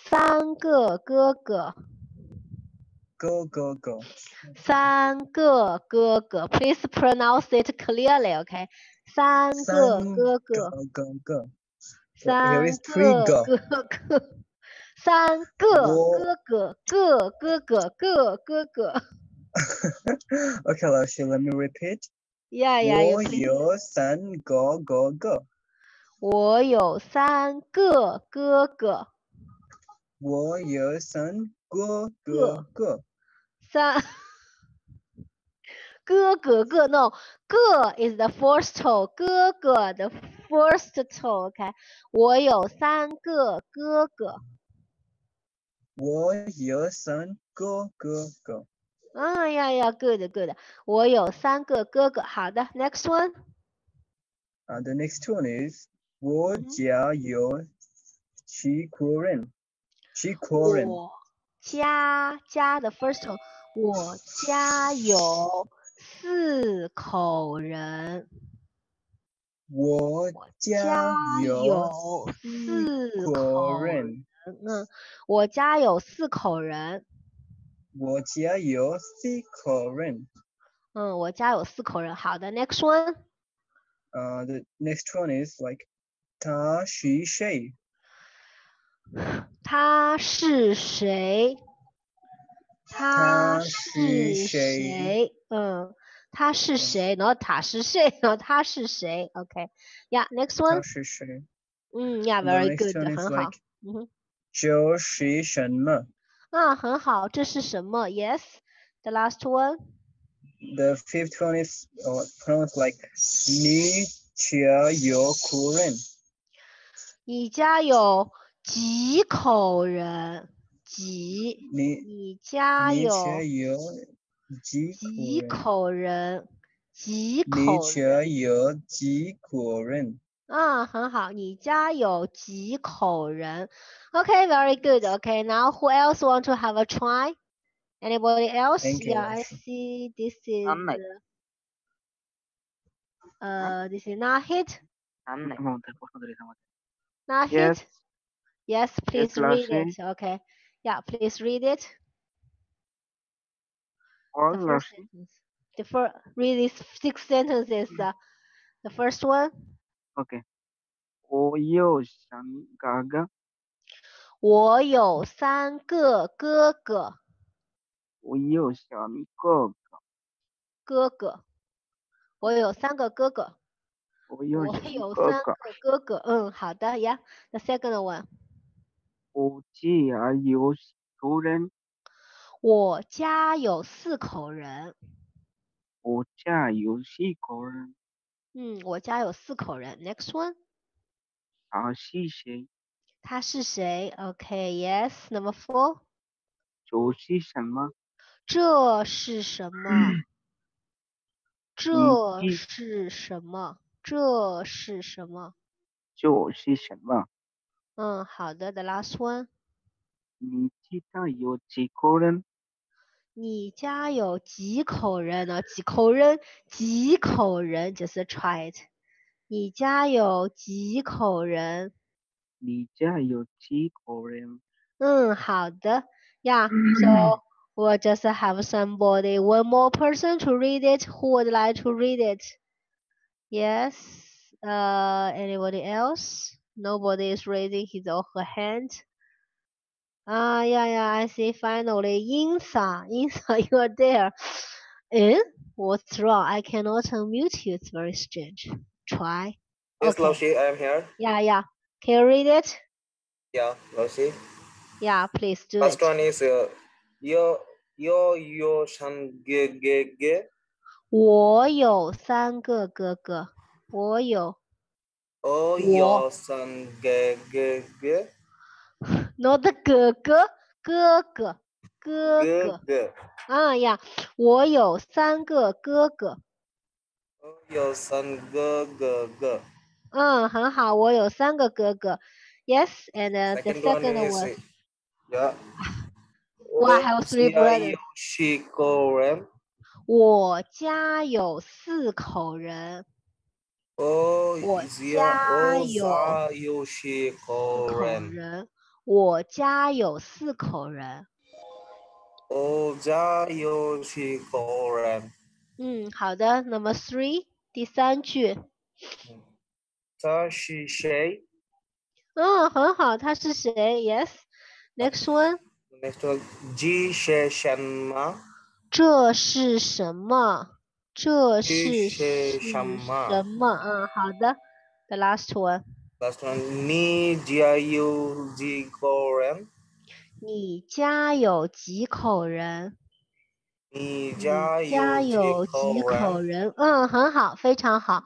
三个哥哥，哥哥哥，三个哥哥。Please pronounce it clearly, OK？三个三哥哥，哥哥哥。三 Here is three 个 go. 哥哥，三个我哥哥，个哥哥，个哥哥。 Okay, Laoshi, let me repeat. Yeah, yeah, you 我 please. 有三个哥哥，我有三个哥哥， 我有三个哥哥。三哥哥哥 no 个 is the first toe 哥哥 the first toe OK 我有三个哥哥我有三个哥哥。啊呀呀 good good 我有三个哥哥好的 next one Uh, the next one is 我嗯家有七个人， 七个人。我家家的 first toe 我家有四口人我家家有有四四个口人。嗯，我家有四口人。我家有四个人。嗯，我家有四口人。好的，next one， Uh, the next one is like 他是谁？ 他是谁？他他是是谁谁？嗯，他是谁？然后他是谁？然后他是谁？OK，yeah，next 他 one，是谁嗯，yeah， The very next good， one is 很好 like，嗯哼，这是什么啊，很好，这是什么？Yes，the last one， ？The fifth one is uh, pronounced like 你家有个人。你家有 几口人？几？你你家有几几口人？几口？你家有几口人？嗯，很好，你家有几口人？Okay, very good. Okay, now who else want to have a try? Anybody else? Yeah. I see. This is. Ahmed. Uh, this is Nahid. Ahmed. Nahid. Yes. Yes, please read Lassie. it. Okay. Yeah, please read it. All The first Lassie. sentence. The first read these six sentences. Uh, the first one. Okay. 我有三哥哥，我有三个哥哥，我有三哥哥，哥哥。我有三个哥哥。我有我三有哥哥，三个哥哥。嗯，好的呀。The second one， 我家有四个人，我家有四口人。我家有四口人，嗯，我家有四口人。Next one，他是谁？他是谁？OK，Yes、Number four，这是什么？这是什么？这是什么？这是什么？这是什么？嗯，好的。The last one，你知道有几个人？你家有几口人呢？几口人？几口人？Just try it。你家有几口人？你家有几个人？嗯，好的。Yeah, so we'll just have somebody, one more person to read it. Who would like to read it? Yes. Uh, anybody else? Nobody is raising his or her hand. Ah, yeah, yeah, I see. Finally, Insa, Insa, you are there. Eh? What's wrong? I cannot unmute you. It's very strange. Try. Yes, Okay. Laushi, I am here. Yeah, yeah. Can you read it? Yeah, Laushi. Yeah, please do First it. one is uh, yo yo yo shan ge ge ge. 我有三个哥哥，我有 Oh 我 yo san ge ge ge. not 哥哥，哥哥，哥哥啊呀，我有三个哥哥，Oh yo san ge ge ge. 嗯，很好，我有三个哥哥。Yes, and uh, the Second one uh, yeah. Oh, I have three brothers. 我家有四口人，Oh 我家 Oh 有 sa 口人，我家有四口人。我家有七口人。嗯，好的。那么 three 第三句，他是谁嗯，很好，他是谁？Yes。Next one，？Next one，这是什么？这是什么？这是这是是什么什么？嗯，好的。The last one， Last one，你家有几口人？你家有几口人？你你家家有有几口人？人？嗯，很好，非常好。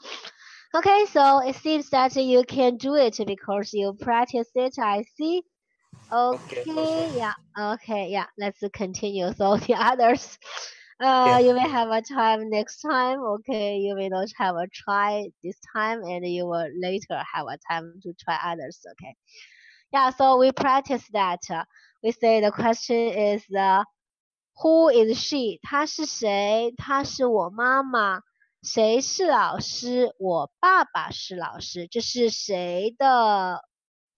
Okay, so it seems that you can do it because you practice it. I see. Okay, Okay, okay. yeah, okay, yeah. Let's continue. So the others, uh, Yeah. you may have a time next time. Okay, you may not have a try this time, and you will later have a time to try others. Okay. Yeah. So we practice that. uh, we say the question is the Who is she？她是谁？她是我妈妈。谁是老师？我爸爸是老师。这是谁的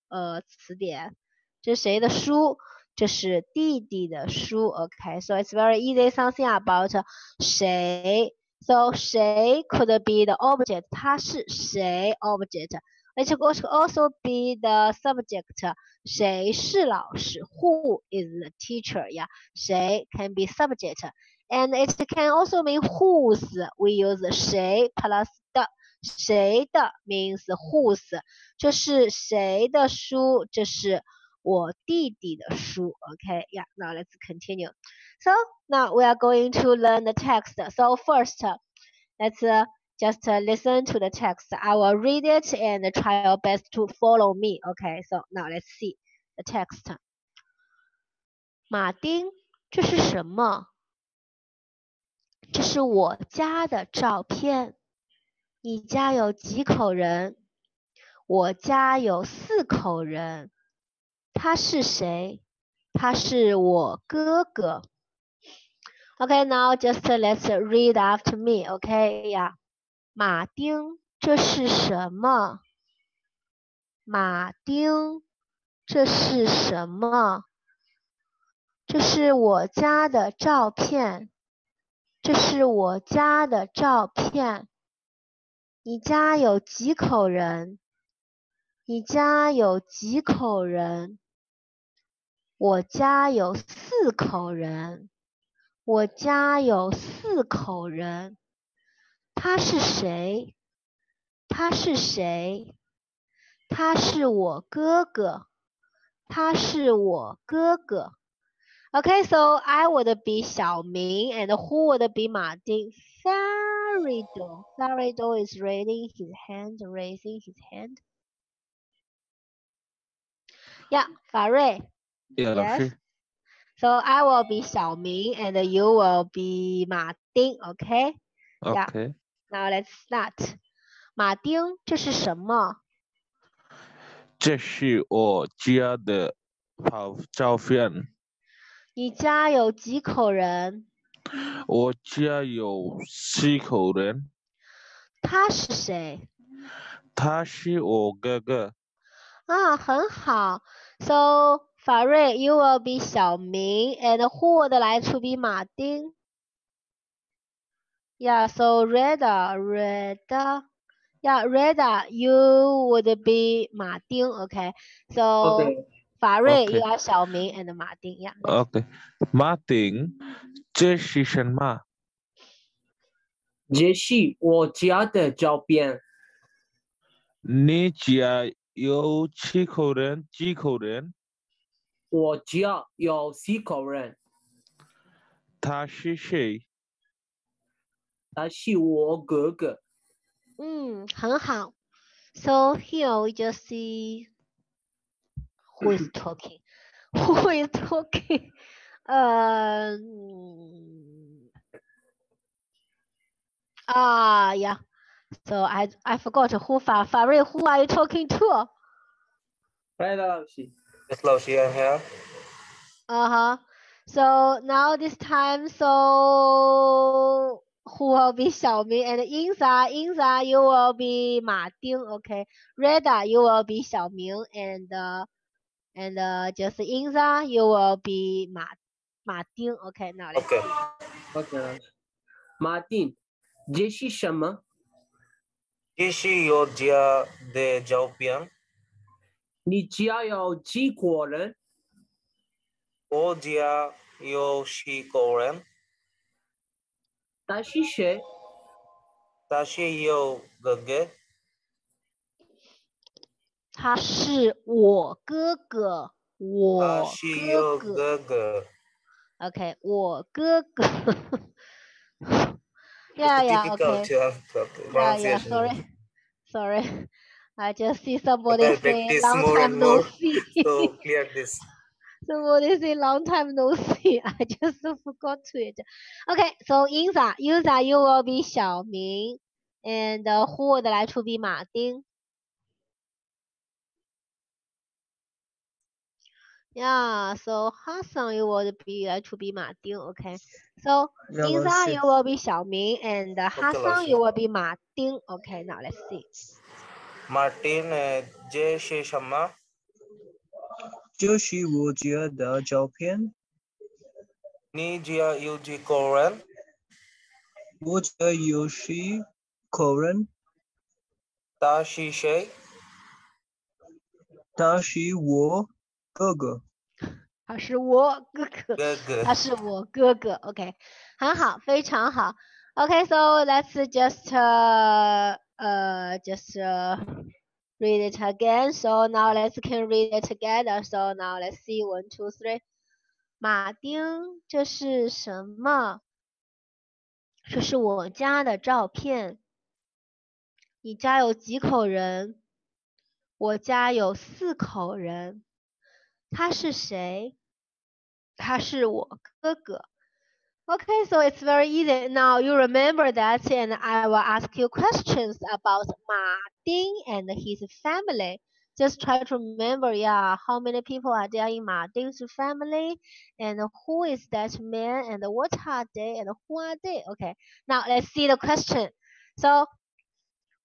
呃词典？这是谁的书？ 这是弟弟的书。OK，so、it's very easy. Something about 谁？So 谁 could be the object？它是谁？Object。It could also be the subject. 谁是老师？Who is the teacher？呀、谁 can be subject。And it can also mean whose. We use 谁 plus 的，谁的 means whose。这是谁的书？这是 我弟弟的书。Okay, yeah. Now let's continue. So now we are going to learn the text. So first, let's uh, just uh, listen to the text. I will read it and try your best to follow me. Okay, so now let's see the text. 马丁，这是什么？这是我家的照片。你家有几口人？我家有四口人。 他是谁？他是我哥哥。Okay, now just let's read after me. Okay, yeah. 马丁，这是什么？马丁，这是什么？这是我家的照片。这是我家的照片。你家有几口人？你家有几口人？ 我家有四口人。我家有四口人。他是谁？他是谁？他是我哥哥。他是我哥哥。Okay, so I would be 小明 and who would be 马丁？Farido. Farido is raising his hand, raising his hand. Yeah, 法瑞。Yes. 师，So I will be 小明 and you will be 马丁。Okay. Yeah. OK，Now let's start. 马丁，这是什么？这是我家的照照片。你家有几口人？我家有四口人，他是谁？他是我哥哥。啊，很好。So 法瑞，you will be 小明，and who would like to be 马丁？Yeah, so Reda, Reda, yeah, Reda, you would be 马丁，OK? So Okay. 法瑞 you are 小明 and 马丁，Yeah. OK，马丁，这是什么？这是我家的照片。你家有几口人？几口人？我家有四口人，他是谁？他是我哥哥。嗯，很好。So here we just see who is talking. Who is talking? 呃，嗯啊，yeah. So I I forgot who 法法瑞 Who are you talking to? 来 close your here. Uh-huh. So now this time, so who will be Xiaoming and Inza, Inza, you will be Ma Ding, okay. Reda, you will be Xiaoming and uh, and uh, just Inza, you will be Ma Ma Ding, okay. Now let's okay. Okay. Oh, Martin, Jeshi Shama. Jeshi Yodja de Jaupian. 你家有几口人我家有几个人大学学大学有哥哥。他是我哥哥我哥哥。ok 我哥哥。yeah yeah yeah yeah sorry sorry I just see somebody say saying long more time no more. see. so clear this. Somebody say long time no see. I just forgot to it. Okay, so Inza, Inza, you will be Xiaoming, and uh, who would like to be Martin? Yeah, so Hassan, you will be like to be Martin. Okay, so Inza, you will be Xiaoming, and uh, Hassan, you will be Martin. Okay, now let's see. Martin, uh, 这是什么？这是我家的照片，你家有几个人？我家有十个人，他是谁？他是我哥哥。他是我哥哥。哥哥。他是我哥哥，OK，很好，非常好。Okay, so let's just uh uh just uh read it again. So now let's can read it together. So now let's see one, two, three. 马丁，这是什么？这是我家的照片。你家有几口人？我家有四口人。他是谁？他是我哥哥。Okay, so it's very easy. Now you remember that, and I will ask you questions about Ma Ding and his family. Just try to remember, yeah, how many people are there in Ma Ding's family, and who is that man, and what are they, and who are they? Okay, now let's see the question. So,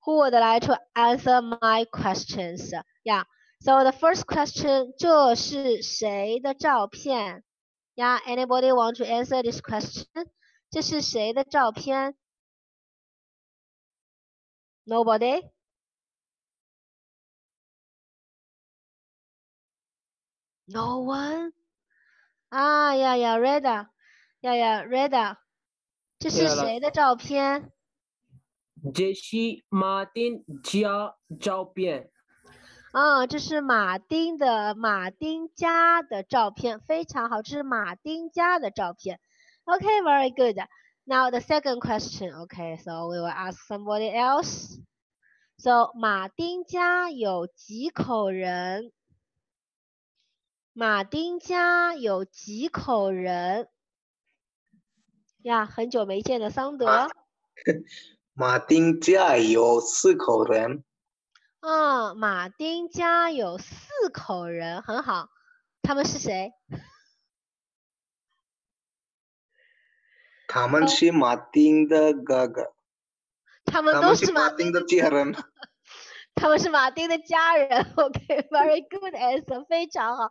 who would like to answer my questions? Yeah. So the first question, 这是谁的照片？Yeah, anybody want to answer this question? 这是谁的照片？Nobody? No one? Ah, yeah, yeah, Reda. Yeah, yeah, Reda. 这是 Yeah, 谁的照片？这是马丁家照片。啊，这是马丁的马丁家的照片，非常好，这是马丁家的照片。Okay, very good. Now the second question. Okay, so we will ask somebody else. So 马丁家有几口人？ 马丁家有几口人？呀，很久没见的桑德。马丁家有四口人，啊，马丁家有四口人，很好。他们是谁？他们是马丁的哥哥，他们都是马丁的家人。他们是马丁的家人。OK，very、good answer，非常好。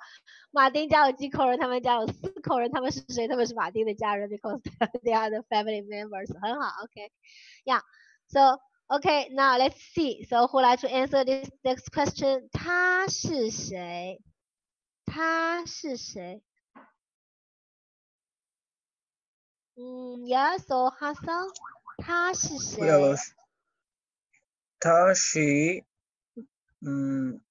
马丁家有几口人？他们家有四口人。他们是谁？他们是马丁的家人，because they are the family members。很好，OK，yeah、So OK, now let's see. So who like to answer this next question? 他是谁？他是谁？嗯，Yeah. So Hassan，他是谁？不要老师，他是， 嗯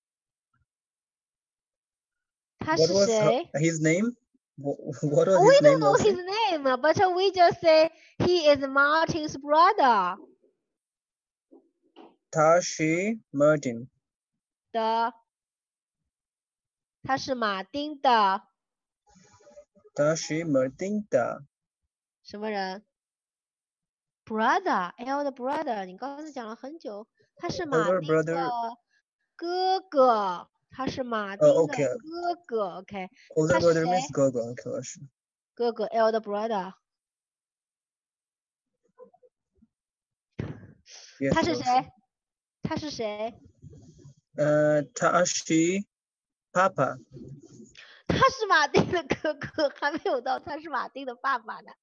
他，What 是 was 谁？ her- his name? Wh- What was We his don't name? know also? his name, but we just say he is Martin's brother. 他是 Martin，的，他是马丁的他是 Martin 的什么人？brother，elder brother，你刚才讲了很久，他是马 Elder 丁 brother 的 哥哥，他是马丁的哥哥，OK，，older 他是 brother means 谁哥哥，OK elder brother，Yes，他是？谁？他是谁？呃，他是 Papa. 他是马丁的哥哥，还没有到他是马丁的爸爸呢。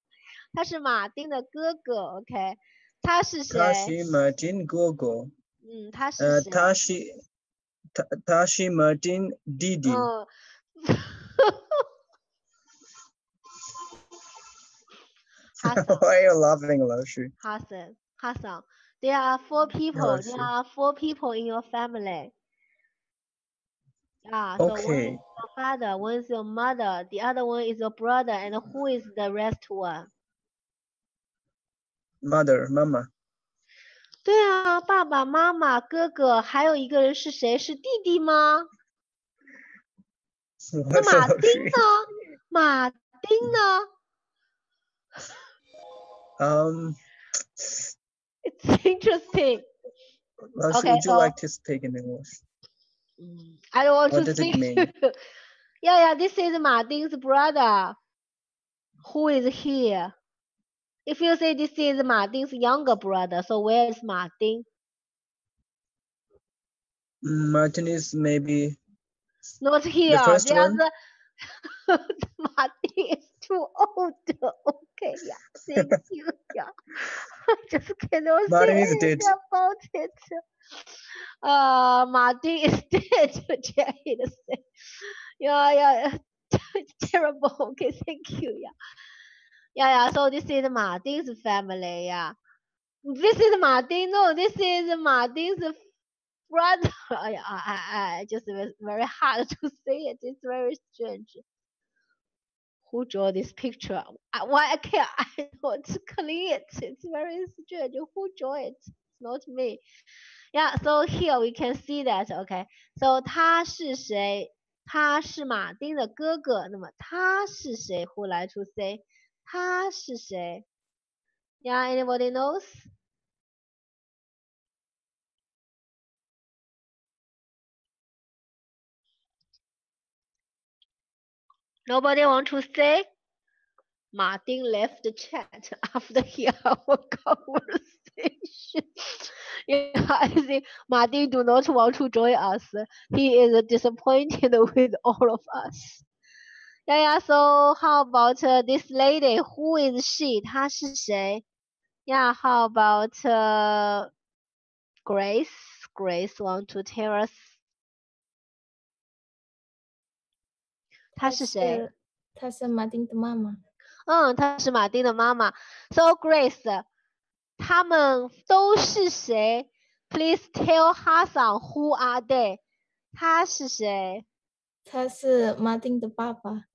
他是马丁的哥哥，OK？他是谁？他是 Martin Gogo. 嗯，他是呃，谁？他是 Tashi Martin Didi. Oh. Why are you laughing, Loshu? Hassan. Hassan. There are four people. There are four people in your family. Ah, so okay. one is your father, one is your mother, the other one is your brother, and who is the rest one? Mother, mama. 对啊，爸爸妈妈、哥哥，还有一个人是谁？是弟弟吗？那我说老马丁师。呢？马丁呢？Um, It's interesting. 老师 Okay, would you so- like to speak in English? Mm, I don't want What to does it speak. mean? yeah, yeah, this is Martin's brother who is here. If you say this is Martin's younger brother, so where is Martin? Martin is maybe Not here. The first There's one? a- Martin is too old. Okay, yeah, thank you. Yeah, I just cannot Martin say is dead. about it. Uh, Martin is dead. Yeah, yeah, it's terrible. Okay, thank you. Yeah, yeah, yeah. So this is Martin's family. Yeah, this is Martin. No, this is Martin's brother. I, I, I I just was very hard to say it. It's very strange. Who drew this picture? I, why I can't I don't clear it? It's very strange. Who drew it? It's not me. Yeah, so here we can see that. Okay, so 他是谁？他是马丁的哥哥。那么他是谁？Who like to say？ 他是谁？Yeah, anybody knows? Nobody want to say? Martin left the chat after he our conversation. yeah, I think Martin do not want to join us. He is disappointed with all of us. Yeah, yeah. So how about uh, this lady? Who is she? 她是谁? Yeah. How about uh, Grace? Grace want to tell us? 她是谁？她是马丁的妈妈。嗯，她是马丁的妈妈。So Grace，他们都是谁？Please tell Hassan who are they？他是谁？他是马丁的爸爸。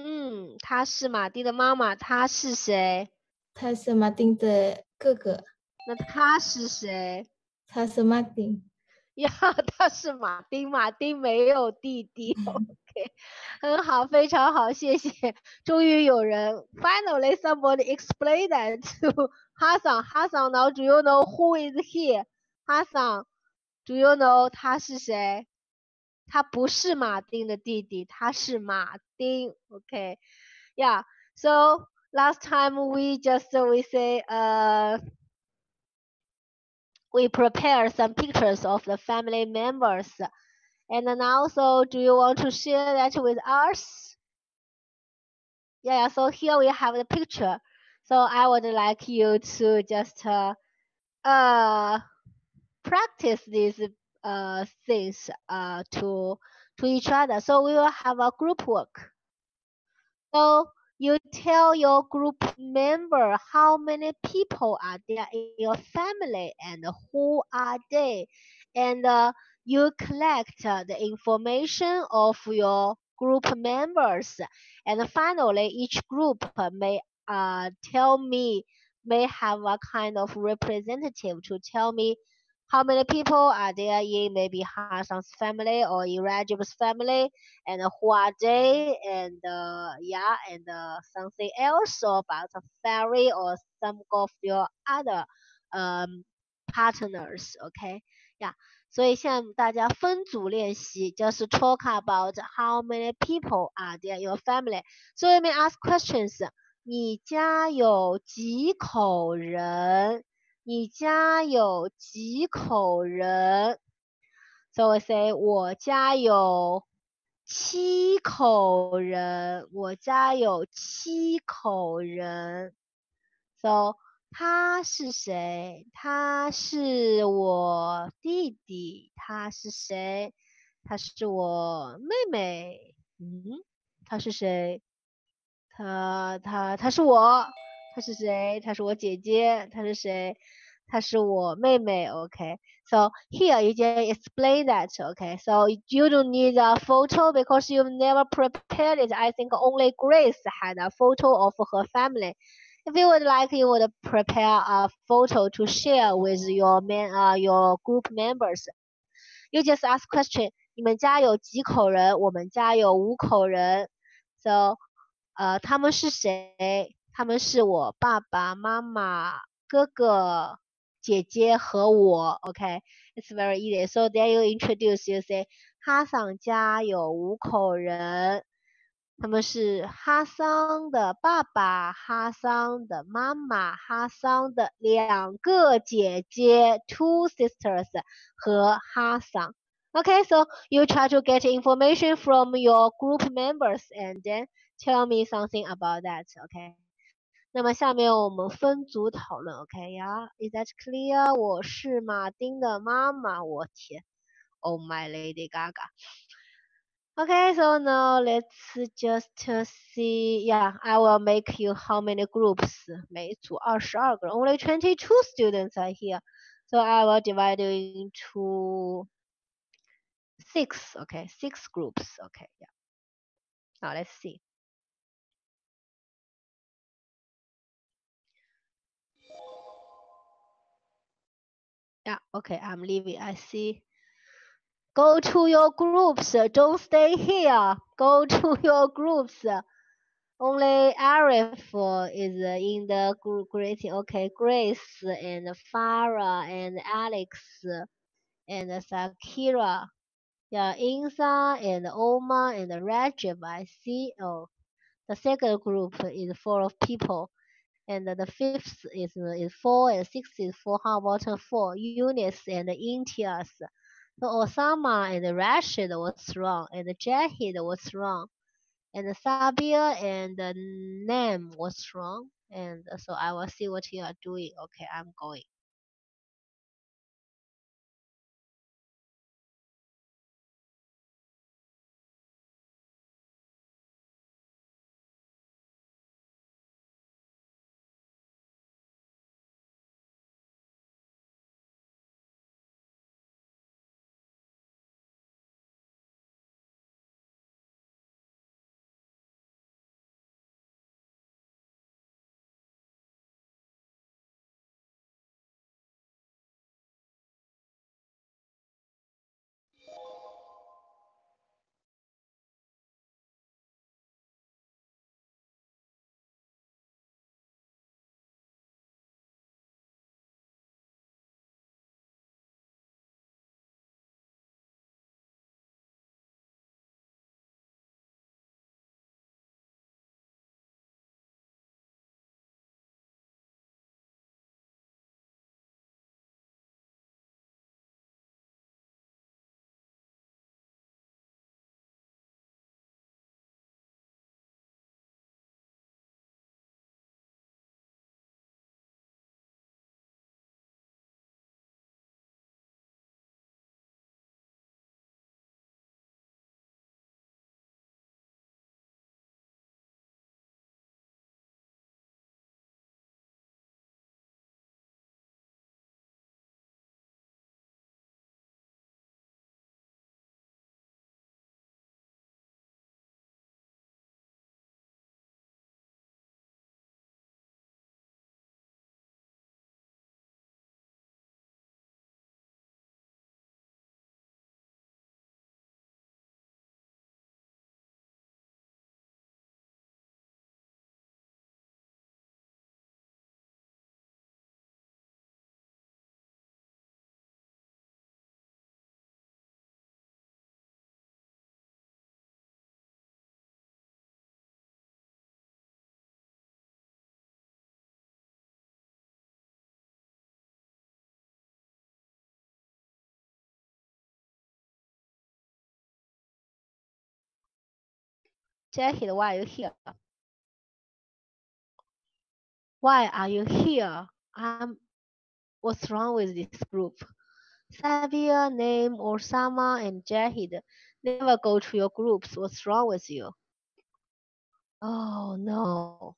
嗯，他是马丁的妈妈。他是谁？他是马丁的哥哥。那他是谁？他是马丁。呀，他是马丁，马丁没有弟弟。OK，很好，非常好，谢谢。终于有人，Finally somebody explain that to Hassan. Hassan, now do you know who is here? Hassan, do you know 他是谁？他不是马丁的弟弟，他是马丁。OK，Yeah. So last time we just we say uh we prepare some pictures of the family members. And then also, do you want to share that with us? Yeah, so here we have the picture. So I would like you to just uh, uh practice these uh things uh to to each other. So we will have a group work. So you tell your group member how many people are there in your family and who are they and uh, you collect uh, the information of your group members and finally each group may uh, tell me may have a kind of representative to tell me how many people are there in maybe Hassan's family or in Rajib's family and who are they and uh, yeah and uh, something else or about a ferry or some of your other um partners okay yeah 所以现在大家分组练习就是 talk about how many people are there in your family so you may ask questions 你家有几口人 你家有几口人？So we say 我家有七口人，我家有七口人。So 他是谁？他是我弟弟。他是谁？他是我妹妹。嗯，他是谁？他他他是我。他是谁？他是我姐姐。他是谁？她是我妹妹，OK。So here you just explain that, okay. So you don't need a photo because you've never prepared it. I think only Grace had a photo of her family. If you would like, you would prepare a photo to share with your man, uh, your group members. You just ask question. 你们家有几口人？我们家有五口人。So，呃，他们是谁？他们是我爸爸妈妈、哥哥、 姐姐和我，OK，it's very easy. So then you introduce, you say，哈桑家有五口人，他们是哈桑的爸爸、哈桑的妈妈、哈桑的两个姐姐，two sisters 和哈桑。Okay, so you try to get information from your group members and then tell me something about that. Okay. 那么下面我们分组讨论，OK 呀？Is that clear？我是马丁的妈妈，我天，Oh my Lady Gaga。Okay, so now let's just see. Yeah, I will make you how many groups? 每组二十二个人。Only twenty-two students are here, so I will divide you into six. Okay, six groups. Okay, yeah. Now let's see. Yeah, okay, I'm leaving. I see. Go to your groups. Don't stay here. Go to your groups. Only Arif is in the group greeting. Okay, Grace and Farah and Alex and Sakira. Yeah, Insa and Oma and Rajab. I see. Oh, the second group is full of people and the fifth is, is four, and sixth is four. How about four? Eunice and Intias. So Osama and Rashid was wrong, and Jahid was wrong, and Sabia and the Nam was wrong. And so I will see what you are doing. Okay, I'm going. Jackie, why are you here? Why are you here? What's wrong with this group? Xavier, Name, Osama, and Jahid never go to your groups. What's wrong with you? Oh no.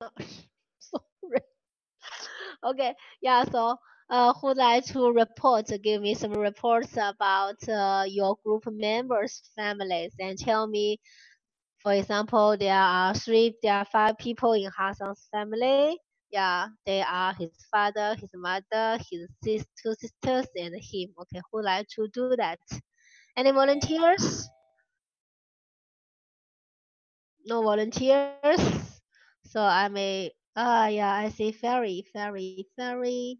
Sorry. Okay, yeah, so uh, who'd like to report, give me some reports about uh, your group members' families and tell me, for example, there are three, there are five people in Hassan's family. Yeah, they are his father, his mother, his sis two sisters, and him. Okay, who'd like to do that? Any volunteers? No volunteers. So I may. Ah, yeah, I see. Fairy, fairy, fairy.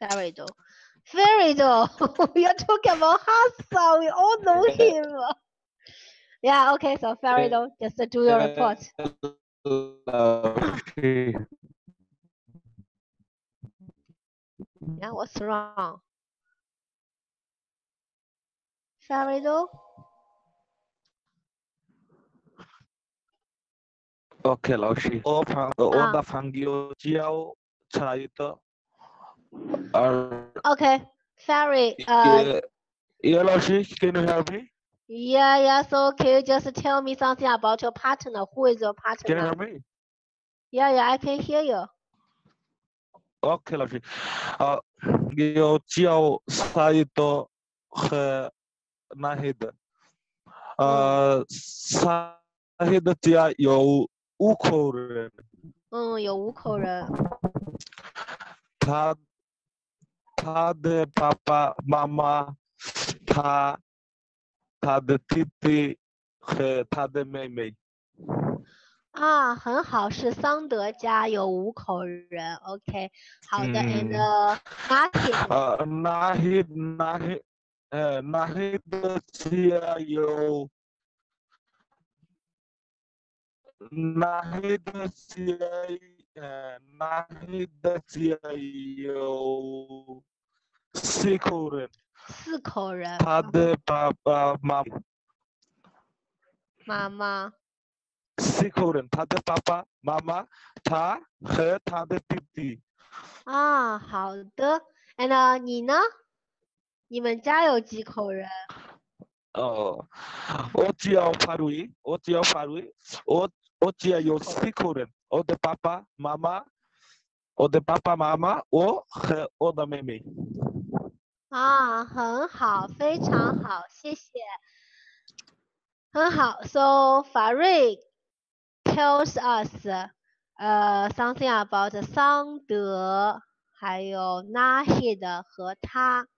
Fairy doll. Fairy doll. You're talking about Hassan. We all know him. Yeah. Okay. So fairy doll, just do your report. Yeah. What's wrong? Fairy doll. OK，老师，我朋我啊的朋友叫蔡的，呃， Okay. Fairy. Uh. 叶叶老师，Can you help me? Yeah. Yeah. So can you just tell me something about your partner? Who is your Can you partner? help me? Yeah. Yeah. I can hear you. OK，老师，啊，有叫蔡的和那黑的，呃，蔡黑的家有 五口人，嗯，有五口人。他他的爸爸妈妈，他他的弟弟和他的妹妹。啊，很好，是桑德家有五口人。OK，好的，and 嗯 uh, Martin，呃，那黑那黑呃那黑的家有那黑的家呃那黑的家有四口人，四口人。他的爸爸妈妈。妈妈，四口人，他的爸爸妈妈，他和他的弟弟。啊，好的，and uh, 你呢？你们家有几口人？哦，我叫法瑞，我叫法瑞，我我家有四口人，我的爸爸妈妈，我的爸爸妈妈，我和我的妹妹。啊，很好，非常好，谢谢。很好，so 法瑞 tells us 呃 something about 桑德，还有 Nahid 和他，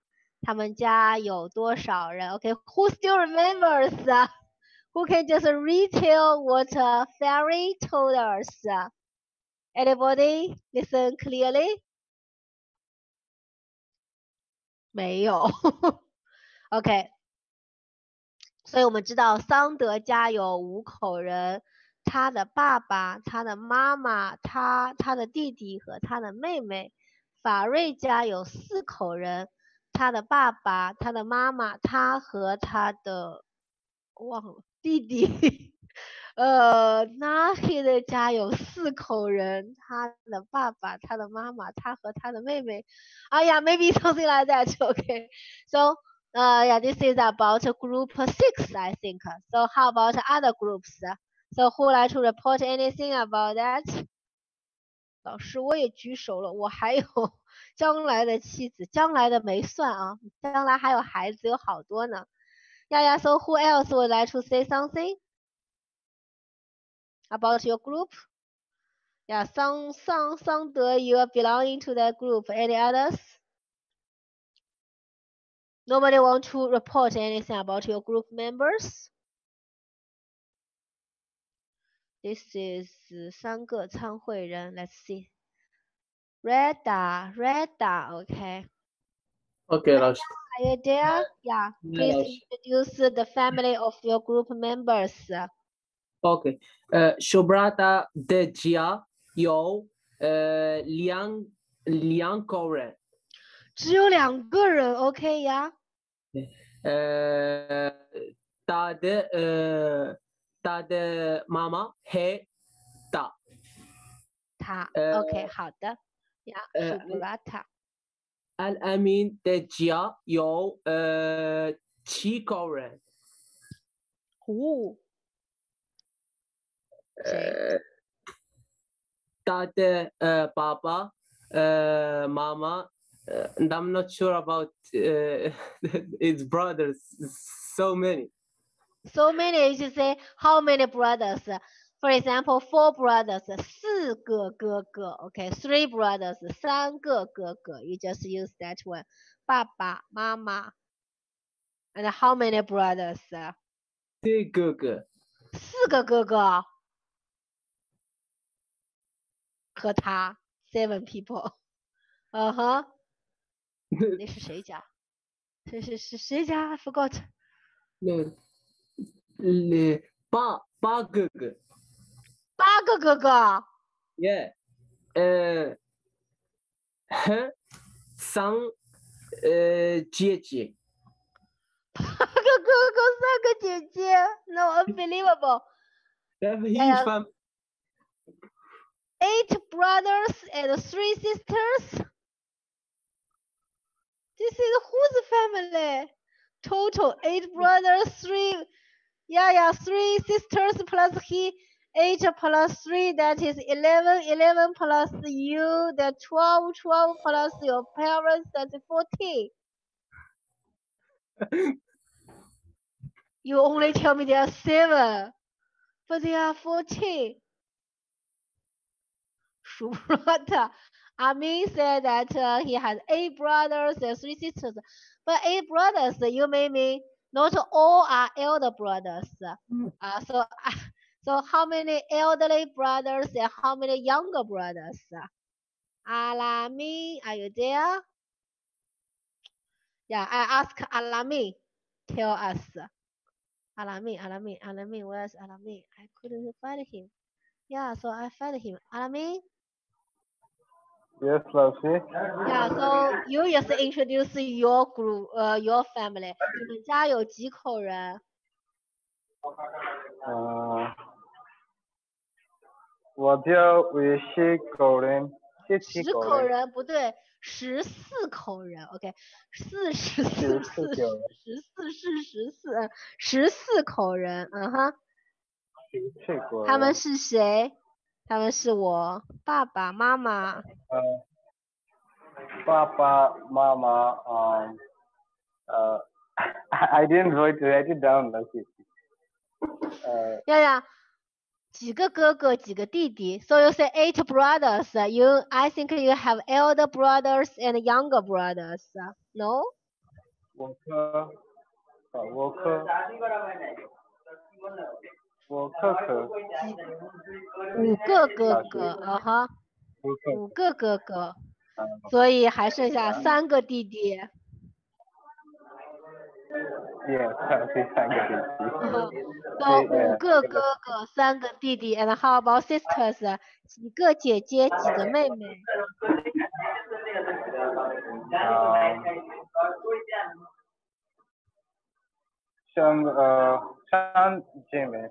他们家有多少人？OK，who、still remembers? who can just retail what a fairy told us anybody listen clearly? 没有。Ok 所以我们知道桑德家有五口人他的爸爸他的妈妈他他的弟弟和他的妹妹。法瑞家有四口人他的爸爸他的妈妈他和他的忘了。弟弟。呃 n a h i 的家有四口人，他的爸爸、他的妈妈、他和他的妹妹。啊呀，maybe something like that. Okay, so uh, yeah, this is about group six, I think. So how about other groups? So who like to report anything about that? 老师，我也举手了，我还有将来的妻子，将来的没算啊，将来还有孩子，有好多呢。Yeah, yeah. So who else would like to say something about your group? Yeah, some, some, some you are belonging to that group. Any others? Nobody want to report anything about your group members? This is 三个参会人. Let's see. Reda, Reda, okay. OK，老 师。Are you there? Yeah. Please introduce the family of your group members. OK，呃，Shobrata 的家有呃两两口人，只有两个人，OK 呀？呃，他的呃他的妈妈和他，他呃，OK，好的。呀呃 ，Subrata。 Al Amin 的家有呃七口人，哦，谁？呃 他的呃爸爸呃妈妈呃 and I'm not sure about uh, his brothers so many So many you should say how many brothers? For example, four brothers, 四个哥哥，OK, three brothers, 三个哥哥。You just use that one. 爸爸妈妈。And how many brothers? 四哥哥四个哥哥。和他 seven people。嗯哼，那是谁家？谁谁是谁家？I forgot。那那八八哥哥八个哥哥。 ，Yeah，呃，和三呃姐姐八个哥哥，三个姐姐，No unbelievable。 ，They have a huge Yeah. family. Eight brothers and three sisters. This is whose family? Total eight brothers, three, yeah, yeah, three sisters plus he, 8 plus 3, that is 11. 11 plus you, that 12. 12 plus your parents, that's 14. you only tell me there are 7, but there are 14. i Amin said that uh, he has eight brothers and three sisters. But eight brothers, you may mean not all are elder brothers. Mm. Uh, so so how many elderly brothers and how many younger brothers? Alamin, are you there? Yeah, I ask Alamin, tell us. Alamin, Alamin, Alamin, where's Alamin? I couldn't find him. Yeah, so I found him. Alamin? Yes, 老师。 Yeah, so you just introduce your group, uh, your family. 你们家有几口人？嗯， 我叫维西口人，十口人，不对，十四口人。OK，四十四十四四，十四是十四，嗯十四口人。嗯哼。他们是谁？他们是我爸爸妈妈。呃，爸爸妈妈，嗯，呃，I didn't write write it down，老师。呃，呀呀，几个哥哥，几个弟弟。So you say eight brothers. You, I think you have elder brothers and younger brothers. No? 五个哥哥，啊哈，五个哥哥，嗯，所以还剩下三个弟弟。也看第三个弟嗯弟。呃五个哥哥，三个弟弟，and how about sisters？几个姐姐，几个妹妹？啊，三呃三姐妹，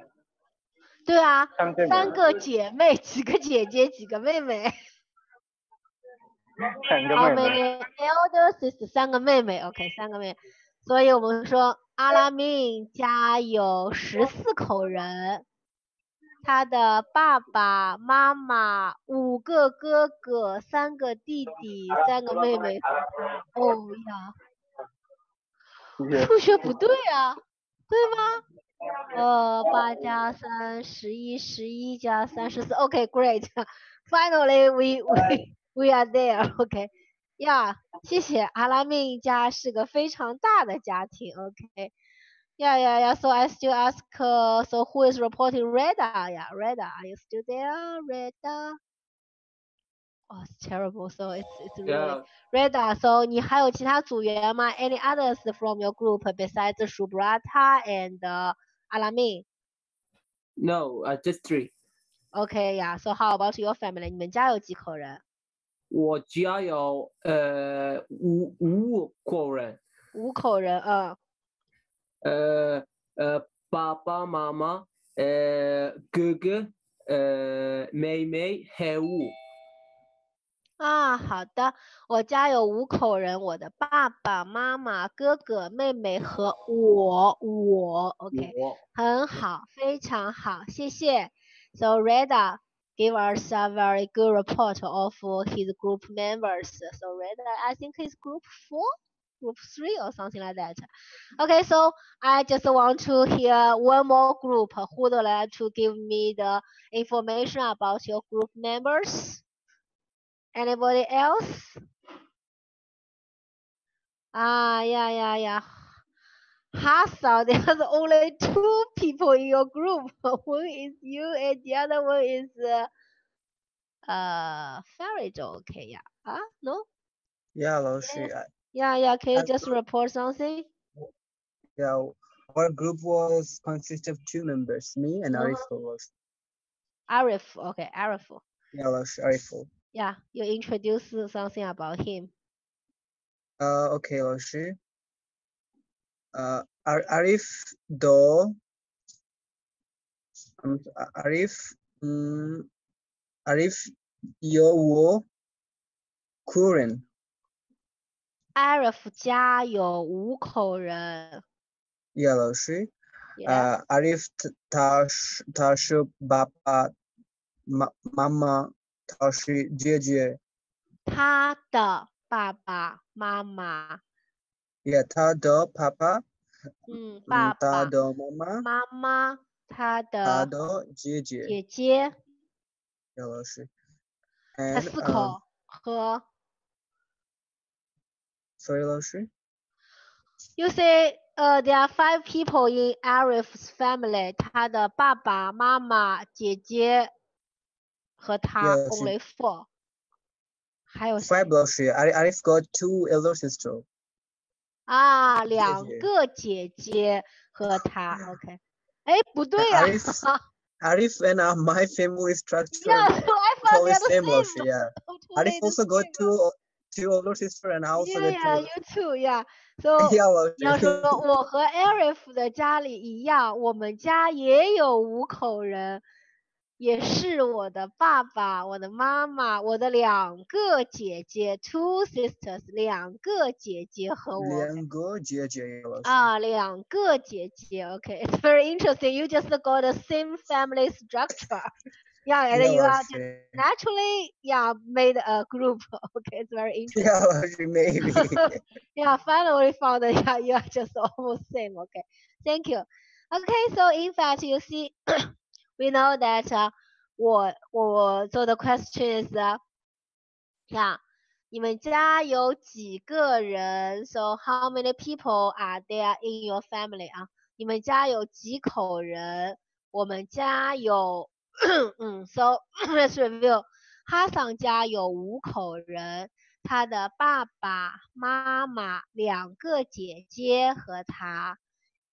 对啊，三个姐妹，几个姐姐，几个妹妹。三个妹 many 妹，elder sisters？三个妹妹，OK，三个妹妹。所以我们说阿拉明家有十四口人，他的爸爸妈妈、五个哥哥、三个弟弟、三个妹妹。哦呀。数学不对啊，对吗？呃，八加三十一，十一加三十四。OK，great、Finally, we we we are there. OK，呀、谢谢阿拉命家是个非常大的家庭。OK，呀呀呀，So I still ask, uh, so who is reporting Reda? 呀，Reda, are you still there, Reda? Oh, it's terrible. So it's it's really Yeah. Reda. So 你还有其他组员吗？Any others from your group besides Shubrata and uh, Alamin? No, uh, just three. Okay, yeah. So how about your family? 你们家有几口人？ 我家有呃五五口人，五口人，啊，呃呃爸爸妈妈，呃哥哥，呃妹妹还有我。啊，好的，我家有五口人，我的爸爸妈妈、哥哥、妹妹和我，我，OK，我很好，非常好，谢谢。So Reda, give us a very good report of his group members. So I think it's group four, group three or something like that. Okay, so I just want to hear one more group who would like to give me the information about your group members. Anybody else? Ah, yeah, yeah, yeah Hassan, there's only two people in your group. One is you and the other one is uh, uh Faraday. Okay, yeah. Ah, no? Yeah, 老师, I, Yeah, yeah. Can you I- just report something? yeah, our group was consist of two members, me and Uh-huh. Arif. 老师. Arif. Okay, Arif. Yeah, 老师, Arif. Yeah, you introduce something about him. Uh, okay, 老师. Uh, Ar- Arif do. Um, Arif, um, Arif yo wo Kuren. Arif 家有五口人。Yeah, 老师. Yeah. Uh, Arif t- 他是他是爸爸，妈妈妈他是姐姐。他的爸爸妈妈，Yeah, 他的爸爸，嗯，嗯爸，他爸的妈妈，妈妈，他他的的姐姐。姐姐， Yeah, 老师。他 And 四 um, 口和 sorry, 老师。 You say, uh, there are five people in Arif's family. 他的爸爸妈妈、姐姐和他 Yes, only four。还有谁 Five 老师，I I've got two elder sister. 啊？两个姐姐和他。OK。哎，不对呀、Arif and uh, my family structure Yeah, so I totally the same。Yeah. Arif also got two two older sister and I also Yeah, got yeah, you too, yeah. So 要说师。我和 Arif 的家里一样，我们家也有五口人，也是我的爸爸、我的妈妈、我的两个姐姐，two sisters，两个姐姐和我。两个姐姐，老师。啊，两个姐姐，OK，it's very interesting. You just got the same family structure. Yeah, and Yeah, you 老 are 师。 naturally, yeah, made a group. Okay, it's very interesting. Yeah, 老师，maybe. yeah, finally found that yeah, you are just almost same. Okay, thank you. Okay, so in fact, you see, we know that uh, 我我做的 question is uh, yeah, 你们家有几个人？So how many people are there in your family 啊？你们家有几口人？我们家有，嗯，So let's review. 哈桑家有五口人，他的爸爸妈妈、两个姐姐和他。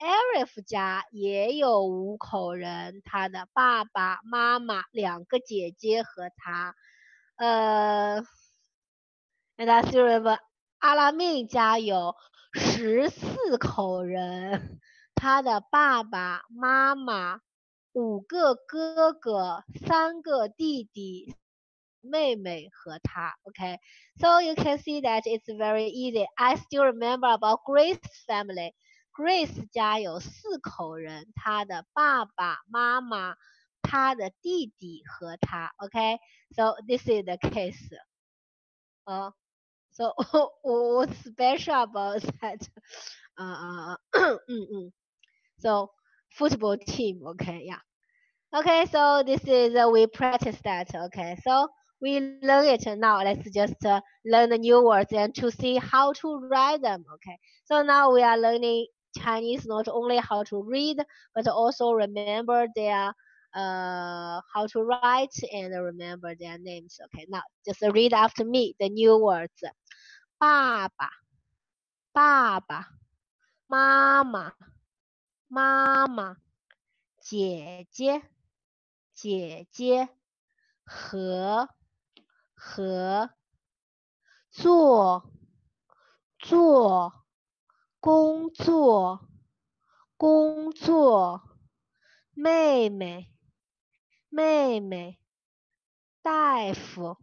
Arif 家也有五口人，他的爸爸妈妈、两个姐姐和他。呃，and I still remember 阿拉命家有十四口人，他的爸爸妈妈、五个哥哥、三个弟弟、妹妹和他。OK，So you can see that it's very easy. I still remember about Grace's family. Grace 家有四口人，她的爸爸妈妈、她的弟弟和她。OK, so this is the case. 呃、so what's special about that? 呃呃呃，嗯嗯。So football team. Okay, yeah. Okay, so this is uh, we practice that. Okay, so we learn it now. Let's just uh, learn the new words and to see how to write them. Okay, so now we are learning Chinese not only how to read but also remember their uh how to write and remember their names. Okay, now just read after me the new words. 爸爸，爸爸，妈妈，妈妈，姐姐，姐姐，和，和，做，做， 工作，工作，妹妹，妹妹，大夫，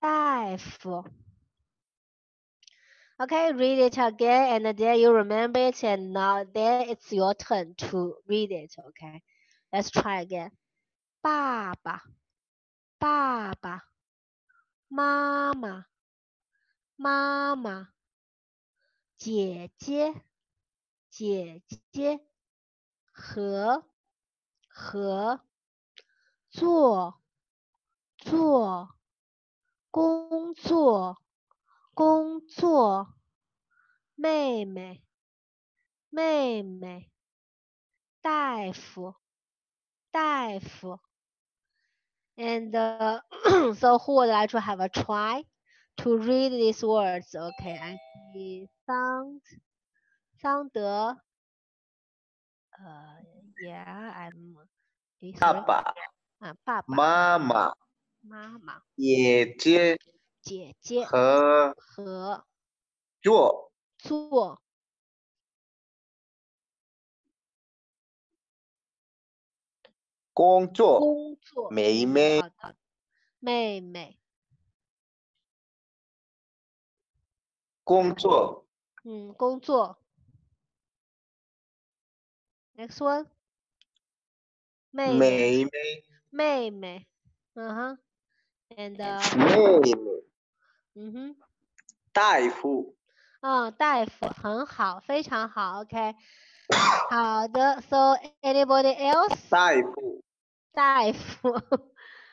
大夫。Okay, read it again, and then you remember it, and now then it's your turn to read it. Okay, let's try again. 爸爸， 爸爸，妈妈，妈妈， 姐姐，姐姐，和和，做做，工作工作，妹妹妹妹，大夫大夫。And so who would like to have a try to read these words? Okay, I see sound, 桑德. Uh, yeah, I'm. eh, 爸 sorry. 爸、啊，爸爸、妈妈、妈妈、姐姐姐姐和和做做工作，工作。嗯妹妹好的，妹妹。 工作，嗯，工作。Next one，妹妹，妹妹。妹妹，嗯哼，and 妹妹，嗯哼，大夫，嗯，大夫很好，非常好，OK，好的，So anybody else？大夫，大夫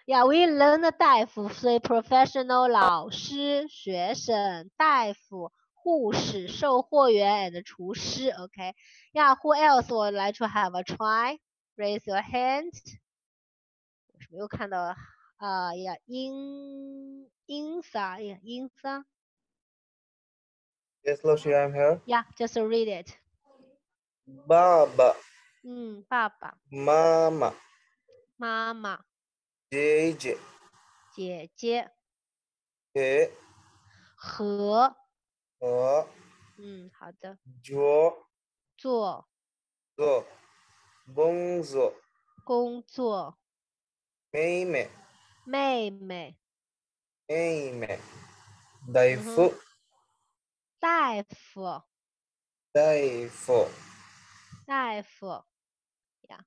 ，Yeah，we learn 的大夫，所以 professional 老师、学生、大夫、护士、售货员 and 厨师，OK。Yeah，who else would like to have a try？Raise your hand。为什么又看到啊呀，英英撒呀，英撒 Yes, Loshi, I'm here. ，Yeah，just read it。爸爸嗯，爸爸妈妈妈妈 姐姐。姐姐。和和，和。嗯，好的，做。做。做。工作。工作，妹妹。妹妹。妹妹。大嗯夫大夫。大夫。大夫。呀，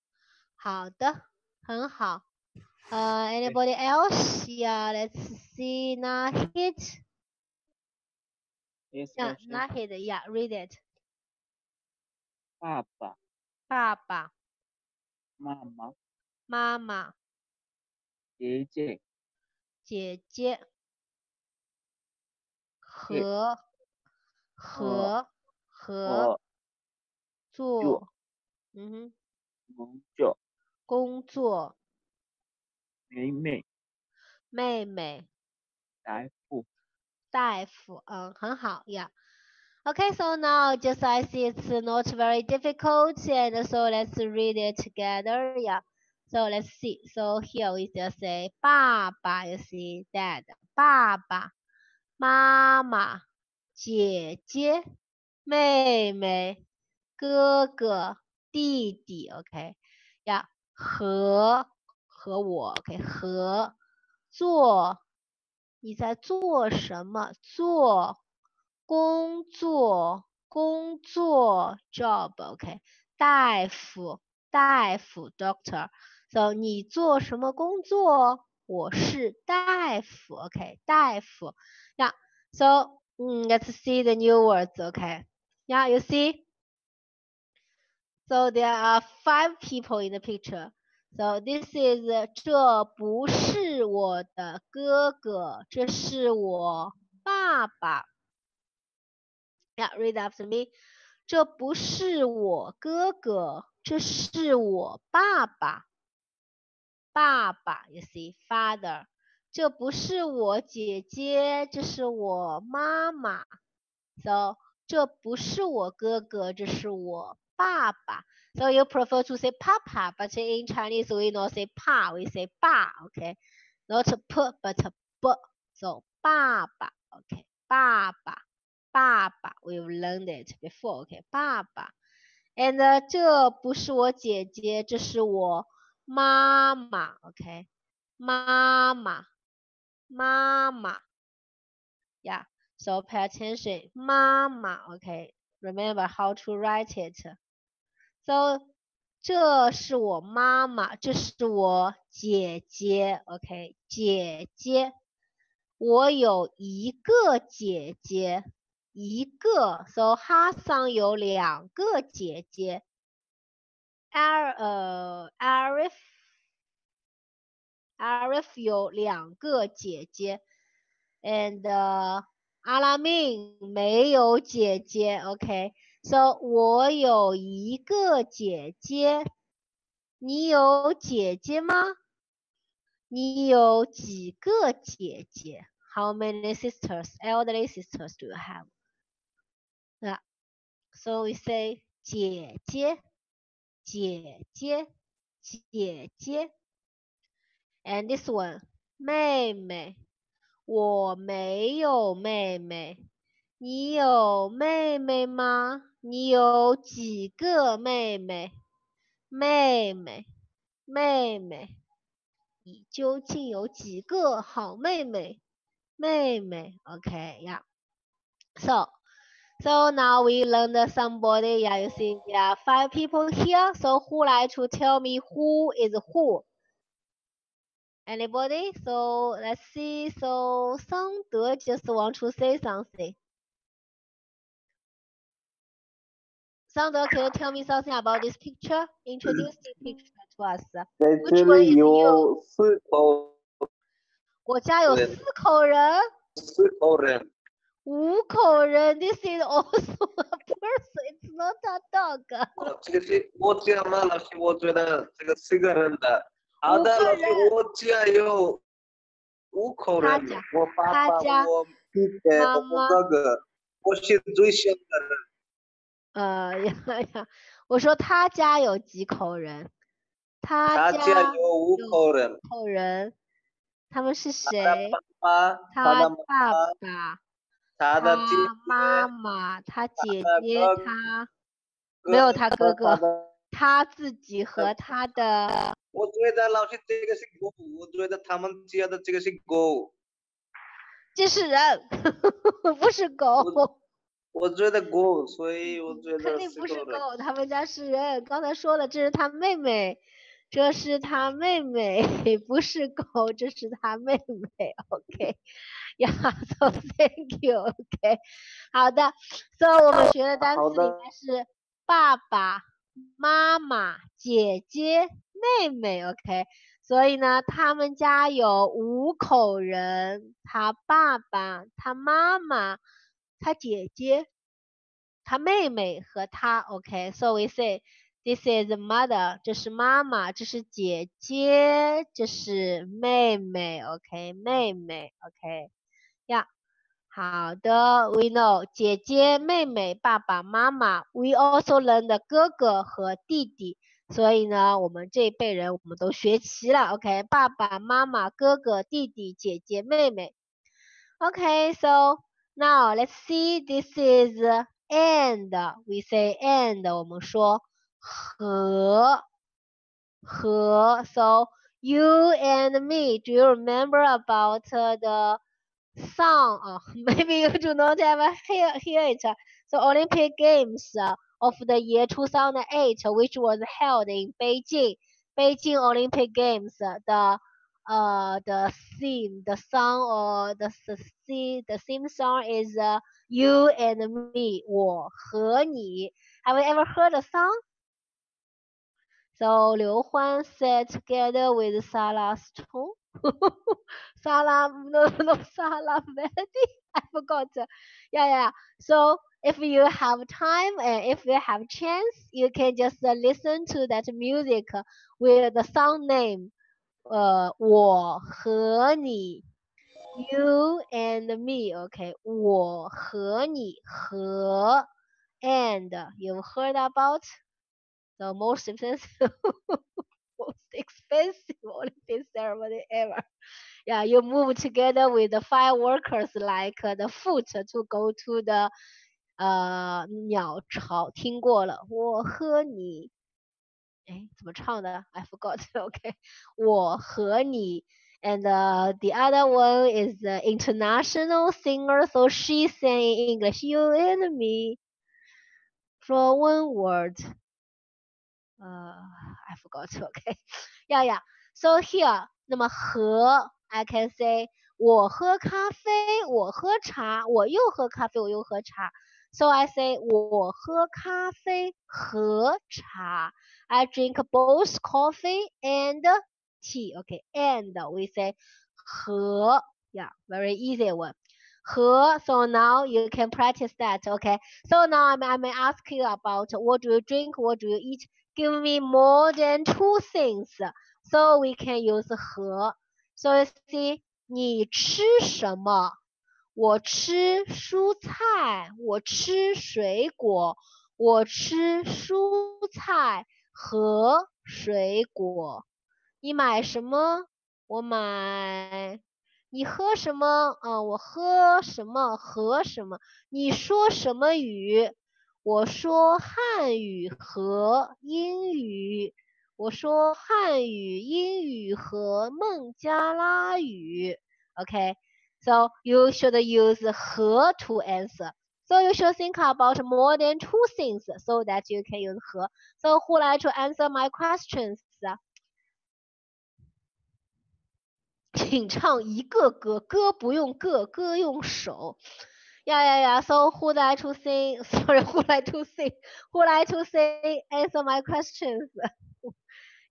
好的，很好。呃，anybody else? Yeah, let's see. Nahid. Yes, Yeah, 老师 Nahid. Yeah, read it. 爸爸爸爸妈妈妈妈姐姐姐姐和和和和做，嗯哼，工作工作， 妹妹妹妹。大夫大夫，嗯，很好，Yeah. Okay, so now just I see it's not very difficult, and so let's read it together. Yeah. So let's see. So here we just say 爸爸, you see dad, 爸爸，妈妈，姐姐，妹妹，哥哥，弟弟，OK，呀、和 和我，OK，和做，你在做什么？做工作，工作，job，OK，、大夫，大夫，doctor。So 你做什么工作？我是大夫，OK，大夫。Yeah. So mm, let's see the new words, OK. Yeah, you see. So there are five people in the picture. So this is 这不是我的哥哥，这是我爸爸。Yeah, read after me. 这不是我哥哥，这是我爸爸。爸爸，you see, father. 这不是我姐姐，这是我妈妈。So 这不是我哥哥，这是我爸爸。So you prefer to say papa, but in Chinese we not say pa, we say ba, okay? Not p, but b. So 爸爸，okay? 爸爸，爸爸，we've learned it before, okay? 爸爸。And、uh, 这不是我姐姐，这是我妈妈，OK？妈妈，妈妈。Yeah. So pay attention. 妈妈，OK? Remember how to write it. So 这是我妈妈，这是我姐姐，OK，姐姐，我有一个姐姐，一个，so 哈桑有两个姐姐，Ar 呃 Arif Arif 有两个姐姐，and、阿拉命没有姐姐，OK。So 我有一个姐姐，你有姐姐吗？你有几个姐姐？How many sisters, elderly sisters do you have? Yeah. So we say 姐姐，姐姐，姐姐。And this one 妹妹，我没有妹妹，你有妹妹吗？你有几个妹妹？妹妹，妹妹，你究竟有几个好妹妹？妹妹，OK 呀、yeah.。So, so now we learned somebody. Yeah, you see, there are five people here. So who like to tell me who is who? Anybody? So let's see. So 桑德 just want to say something. Sandra, can you tell me something about this picture? Introduce the picture to us. 在 Which 这 one 里 is you? 有四口我家有对四口人，四口人，五口人。This is also a person. It's not a dog. 哦这个是我家吗？老师，我觉得这个四个人的。好的，老师，我家有五口人他家，我爸爸，他家我弟弟，我妈妈哥哥，我是最小的人。 呃 呀呀，我说他家有几口人？他他家有五口人，口人，他们是谁？爸爸，他他的妈爸妈，爸、他的姐妈姐，妈、他姐的姐、他没有他哥哥，的他自己和他的我觉得老师这个是狗，我觉得他们家的这个是狗，这是人，不是狗。我觉得狗，所以我觉得肯定不是是狗他们家是人。刚才说了，这是他妹妹，这是他妹妹，不是狗，这是他妹妹。OK，呀、yeah,，so thank you。OK，好的，so 我们学的单词里面是爸爸妈妈、姐姐、妹妹，OK。所以呢，他们家有五口人，他爸爸、他妈妈、他姐姐、他妹妹和他，OK。So we say this is mother，这是妈妈，这是姐姐，这是妹妹，OK，妹妹，OK。呀、好的，we know 姐姐、妹妹、爸爸妈妈，we also learn 的哥哥和弟弟。所以呢，我们这一辈人我们都学齐了，OK，爸爸妈妈、哥哥、弟弟、姐姐、妹妹。OK，so、now let's see this is and we say and 我们说和和 so you and me do you remember about uh, the song oh, maybe you do not ever hear, hear it so Olympic Games uh, of the year 2008 which was held in Beijing Beijing Olympic Games uh, the uh the theme the song or the s- theme the theme song is uh, you and me 我和你 have you ever heard a song so Liu Huan said together with Salah's tone Salah no no Salah Mehdi I forgot yeah yeah so if you have time and if you have chance you can just uh, listen to that music with the song name 呃，我和你，you and me，OK，、我和你和 and you've heard about the most expensive most expensive Olympic ceremony ever. Yeah, you move together with the fireworkers like uh, the foot to go to the 呃鸟巢，听过了，我和你。 哎，怎么唱的？I forgot. OK，我和你。And uh, the other one is the international singer, so she sang in English. You and me, for one word. uh, I forgot. Okay. Yeah, yeah. So here, 那么和 I can say 我喝咖啡，我喝茶，我又喝咖啡，我又喝茶。 So I say 我喝咖啡和茶。I drink both coffee and tea. Okay, and we say 和 yeah, very easy one. 和 so now you can practice that. Okay, so now I may, I may ask you about what do you drink, what do you eat. Give me more than two things, so we can use 和。So you see 你吃什么？ 我吃蔬菜，我吃水果，我吃蔬菜和水果。你买什么？我买。你喝什么？嗯，我喝什么和什么？你说什么语？我说汉语和英语。我说汉语、英语和孟加拉语。OK so you should use 和 to answer. So you should think about more than two things so that you can use 和。So who like to answer my questions? 请唱一个歌，歌不用个，歌用手。Yeah, yeah, yeah. So who like to sing? Sorry, who like to sing? Who like to say answer my questions?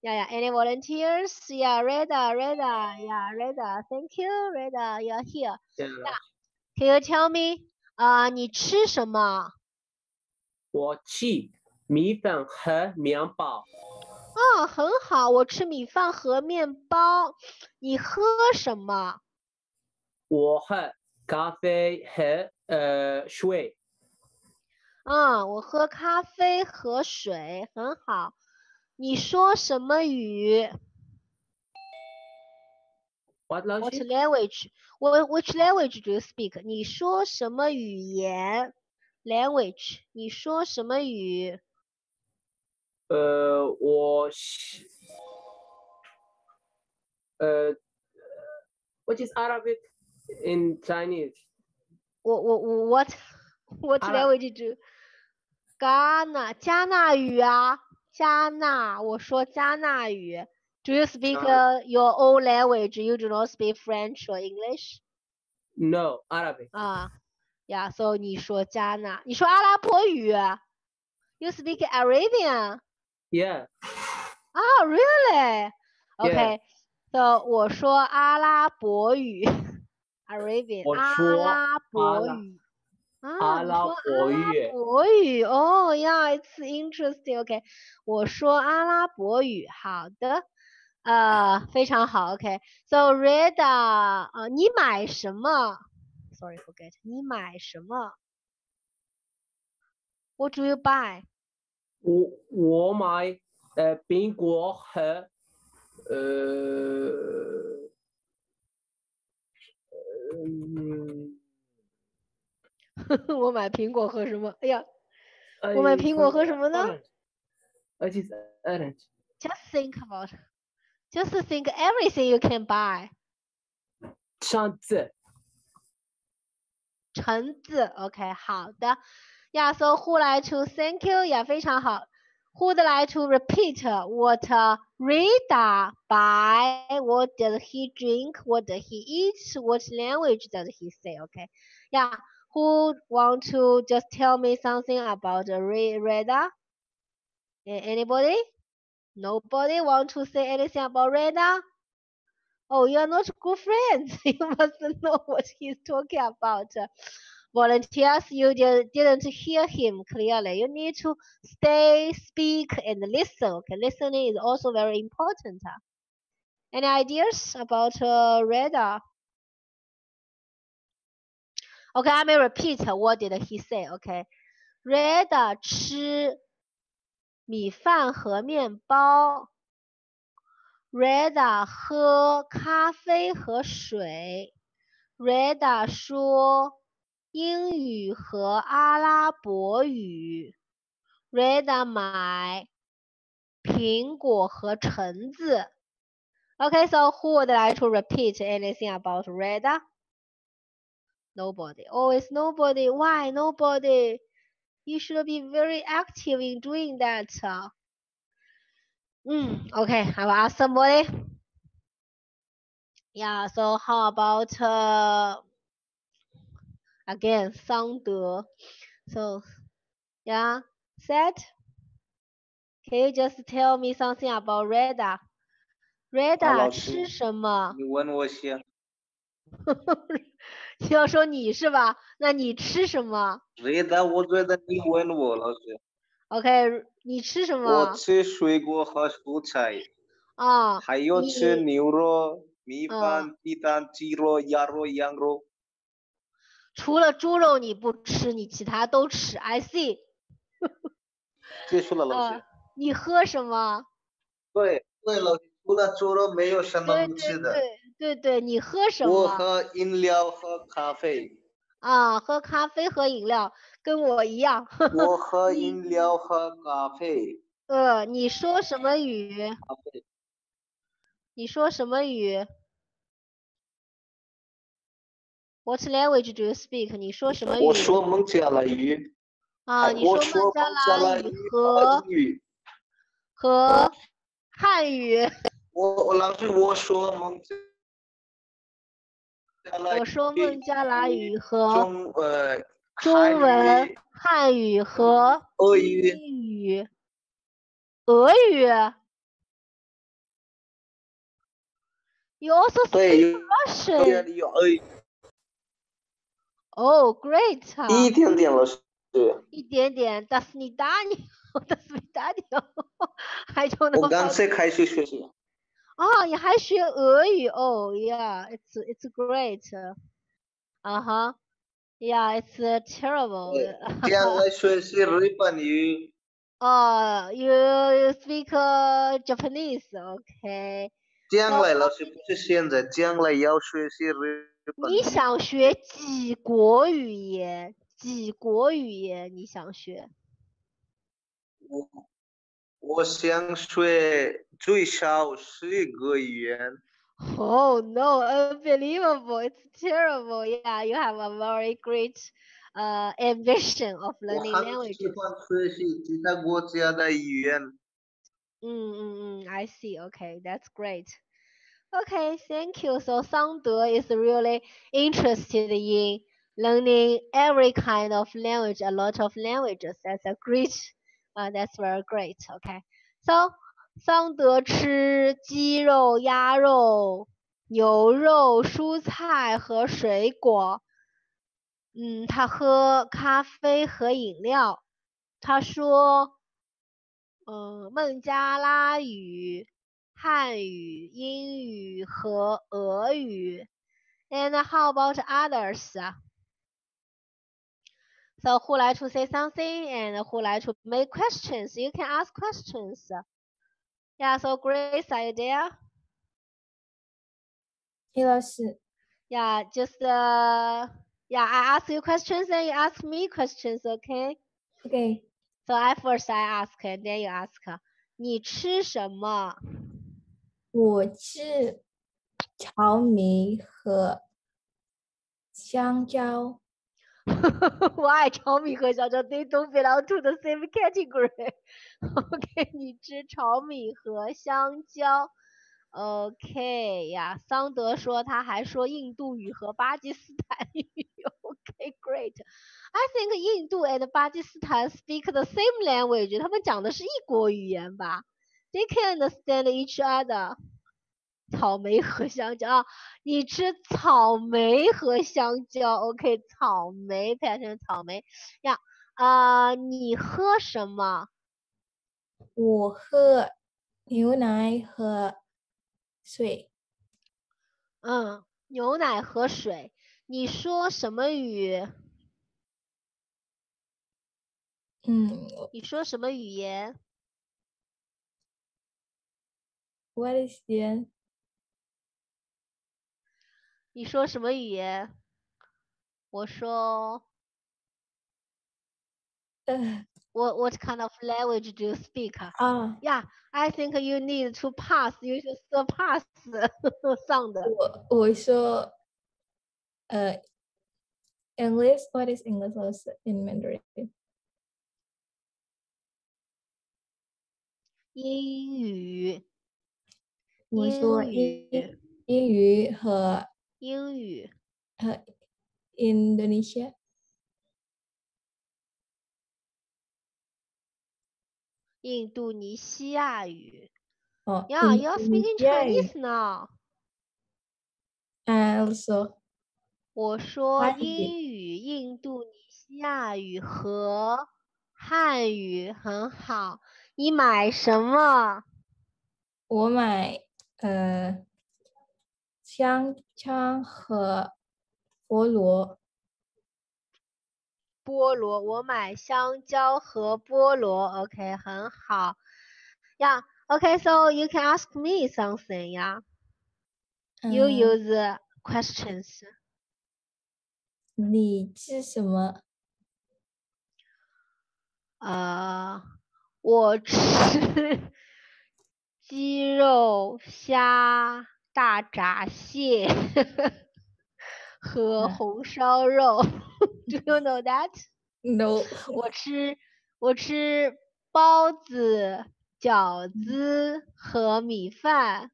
Yeah, yeah. Any volunteers? Yeah, Reda, Reda. Yeah, Reda. Thank you, Reda. You're here. Yeah. Can you tell me? 啊、你吃什么？我吃米粉和面包。哦，很好，我吃米饭和面包。你喝什么？我喝咖啡和呃水。嗯，我喝咖啡和水，很好。你说什么语 What？What language? language? What which language do you speak? 你说什么语言？Language？你说什么语？呃，我是呃，What is Arabic in Chinese? 我我我 what what language do? 戛纳加纳语啊，加纳，我说加纳语。Do you speak 加 uh, your own language? You do not speak French or English? No, Arabic. 啊，Yeah, so 你说加纳，你说阿拉伯语？You speak Arabian? Yeah. Ah, really? Okay. So 我说阿拉伯语，Arabian，阿我说拉伯 阿拉语。啊，阿拉伯语哦，Yeah, it's interesting. OK，我说阿拉伯语，好的，呃，非常好。OK，So Reda，啊，你买什么？Sorry, forget，你买什么？What do you buy？我我买呃苹果和呃 我买苹果和什么？哎呀，哎我买苹果和什么呢 It is orange. Just think about. Just think everything you can buy. 橙子橙子，OK，好的。Yeah, so who like to thank you? Yeah，非常好。Who'd like to repeat what uh, Rita buy? What does he drink? What does he eat? What language does he say? Okay. Yeah. Who want to just tell me something about Rita? A- Anybody? Nobody want to say anything about Reda? Oh, you are not good friends. You must know what he's talking about. Volunteers, you didn't hear him clearly. You need to stay, speak, and listen. Okay, listening is also very important. Any ideas about uh, Reda? Okay, I may repeat. uh, What did he say? Okay, Reda 吃米饭和面包。Reda 喝咖啡和水。Reda 说英语和阿拉伯语。Reda 买苹果和橙子。Okay, so who would like to repeat anything about Reda? Nobody. Always nobody. Why nobody? You should be very active in doing that. uh. Mm, okay, I will ask somebody. Yeah, so how about uh, again, 桑德. So, yeah, set. Can you just tell me something about Reda? 啊， Reda 老吃师，什么？你问我先。 你要说你是吧？那你吃什么瑞达，我觉得你问我，老师，？OK，你吃什么我？吃水果和蔬菜，啊，还有吃牛肉、米嗯饭、鸡蛋、鸡肉、鸭肉、羊肉。除了猪肉你不吃，你其他都吃。I see。结束了，老师呃。，你喝什么？对对，老师，除了猪肉没有什么对不吃的。对对对对对，你喝什么我？喝饮料和咖啡。啊，喝咖啡和饮料，跟我一样。我喝饮料和咖啡。呃，你说什么语？你说什么语？What language do you speak？你说什么语？我说孟加拉语。啊，你说孟加拉拉语语和和英语。和汉语。我我老师，我说孟加拉我说孟加拉语和中文、汉语和英语、俄语，You also speak Russian? Oh, great! 一点点老师，一点点，但是你大，你，我刚才开始学习。哦，你还学俄语哦，Yeah, it's it's great. 啊哈，Yeah, it's uh, terrible. 对，将来学习日本语。哦，you you speak uh, Japanese, okay? 将来老师不是现在，将来要学习日本你语。想学几国语言？几国语言你想学？我我想学 最少十个语言。 Oh no, unbelievable. It's terrible. Yeah, you have a very great uh, ambition of 我 learning 很喜 languages. 欢学习其他国家的语言。Mm, mm, mm, I see. Okay, that's great. Okay, thank you. So Sangde is really interested in learning every kind of language, a lot of languages. That's a great, uh, that's very great. Okay, so 桑德吃鸡肉、鸭肉、牛肉、蔬菜和水果。嗯，他喝咖啡和饮料。他说，嗯，孟加拉语、汉语、英语和俄语。And how about others? So who like to say something and who like to make questions? You can ask questions. Yeah, so Grace, are you there? 叶老师， Yeah, just uh, yeah, I ask you questions and you ask me questions, okay? OK， So I first I ask and then you ask. 你吃什么？我吃炒米和香蕉。 我爱炒米和香蕉，they don't belong to the same category. OK，你吃炒米和香蕉。OK 呀，桑德说他还说印度语和巴基斯坦语。OK，great、I think 印度 and 巴基斯坦 speak the same language，他们讲的是一国语言吧？They can understand each other. 草莓和香蕉啊，你吃草莓和香蕉，OK，草莓，pay attention，草莓呀，啊、你喝什么？我喝牛奶和水。嗯，牛奶和水。你说什么语？嗯你说什么语言？，What is 言？你说什么语言？我说呃 What what kind of language do you speak? 啊， Yeah, I think you need to pass. You should surpass sound. 我我说呃，English。What is English 老师 in Mandarin？ 英语，我说英英语，英语和 英语，和 Indonesia 印度尼西亚语。哦 Yeah, you're speaking 印度尼西亚语 Chinese now. also 我说英语、印度尼西亚语和汉语很好。你买什么？我买呃香肠和菠萝。菠萝，我买香蕉和菠萝。OK，很好。Yeah. Okay, so you can ask me something. Yeah. You 嗯 use questions. 你吃什么？呃，我吃鸡肉、虾、大闸蟹 和嗯红烧肉。Do you know that? No，我吃我吃包子、饺子和米饭。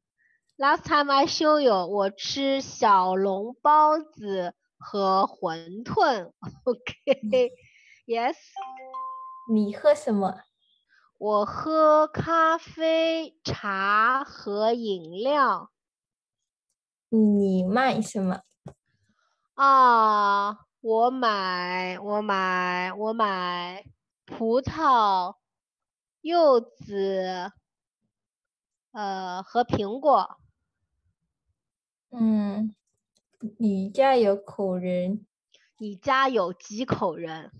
Last time I show you，我吃小笼包子和馄饨。OK，Yes，你喝什么？我喝咖啡、茶和饮料。你卖什么？啊，我买我买我买葡萄、柚子，呃和苹果。嗯，你家有口人？你家有几口人？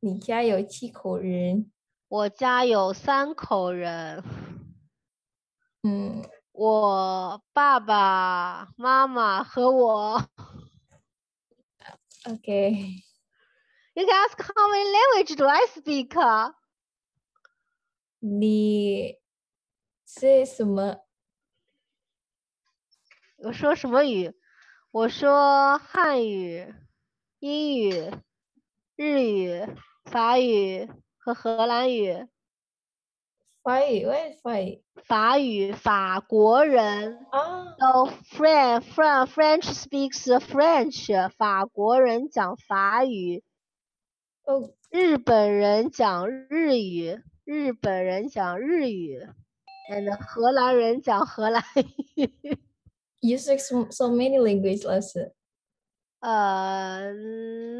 你家有几口人？我家有三口人。嗯，我爸爸妈妈和我。OK，You can ask how many language do I speak? 啊你是什么？我说什么语？我说汉语、英语、日语、法语和荷兰语。法语？为法语？法语，法国人。啊，So French, Fran, French speaks French，法国人讲法语。哦，日本人讲日语，日本人讲日语，and 荷兰人讲荷兰语。You speak so, so many language lesson. Uh,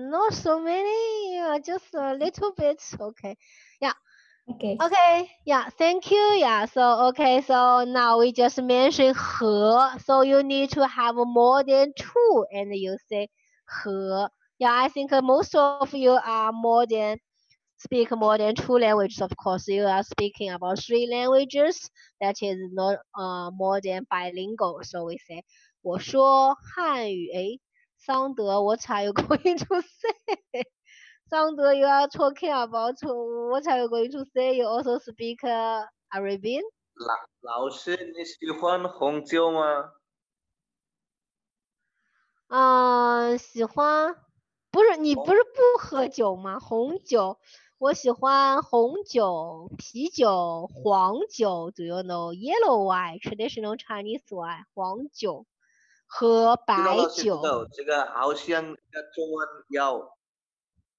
not so many, uh, just a little bit. Okay. Yeah. Okay. Okay. Yeah. Thank you. Yeah. So, okay. So now we just mentioned 和. So you need to have more than two and you say 和. Yeah. I think uh, most of you are more than speak more than two languages. Of course, you are speaking about three languages. That is not uh more than bilingual. So we say 我说汉语。诶，桑德，What are you going to say? 桑德，you are talking about what are you going to say? You also speak uh, Arabian? 老老师，你喜欢红酒吗？嗯，喜欢，不是你不是不喝酒吗？红酒，我喜欢红酒、啤酒、黄酒。Do you know yellow wine, traditional Chinese wine？黄酒和白酒。这个好像这个中文要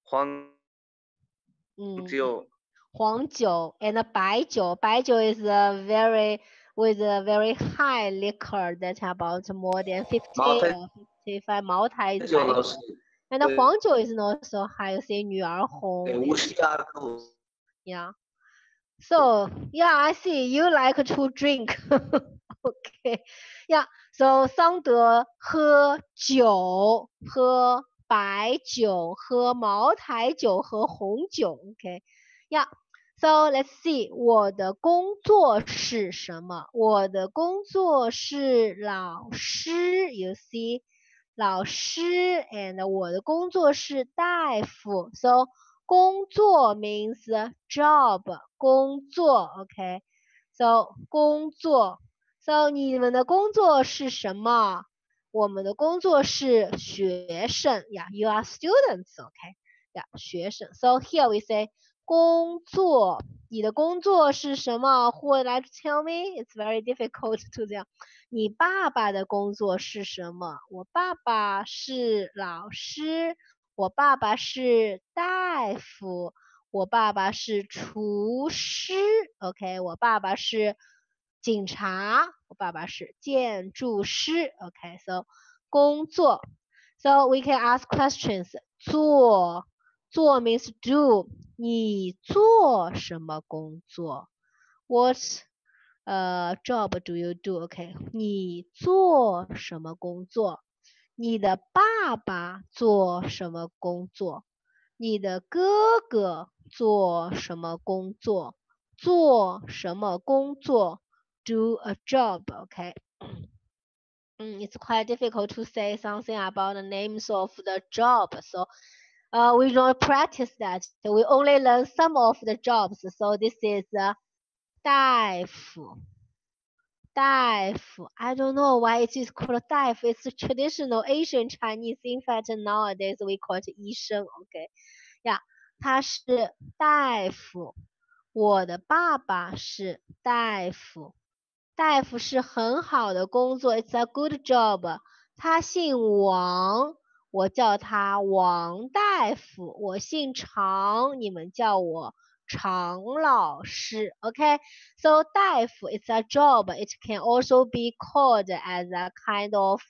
黄嗯，酒。黄酒 and 白酒。白酒 is a very with a very high liquor that about more than fifty 茅台 or fifty five. 茅台 is 酒 白酒老师， and 对黄酒 is also 还有些女儿红对，无锡二口。 Yeah. So yeah, I see you like to drink. okay. Yeah. So 桑德喝酒，喝 白酒，喝茅台酒和红酒。okay 呀 so let's see，我的工作是什么？我的工作是老师。You see，老师，and 我的工作是大夫。So 工作 means job，工作，OK。So 工作，So 你们的工作是什么？我们的工作是学生，Yeah，you are students，OK。Yeah，学生。So here we say 工作，你的工作是什么？Who would like to tell me? It's very difficult to 这样。你爸爸的工作是什么？我爸爸是老师，我爸爸是大夫，我爸爸是厨师。OK，我爸爸是警察，我爸爸是建筑师。OK，so 工作，so we can ask questions。做，做 means do。你做什么工作？What 呃 job do you do? OK，你做什么工作？你的爸爸做什么工作？你的哥哥做什么工作？做什么工作 ？Do a job. OK。嗯，It's quite difficult to say something about the names of the job. So uh, we don't practice that. So we only learn some of the jobs. So this is uh, 大夫.大夫. I don't know why it is called 大夫. It's a traditional Asian Chinese. In fact, nowadays we call it 医生. Okay. Yeah, 他是大夫。我的爸爸是大夫。 大夫是很好的工作。It's a good job. 他姓王。我叫他王大夫，我姓常，你们叫我常老师。OK，so、okay? 大夫 it's a job. It can also be called as a kind of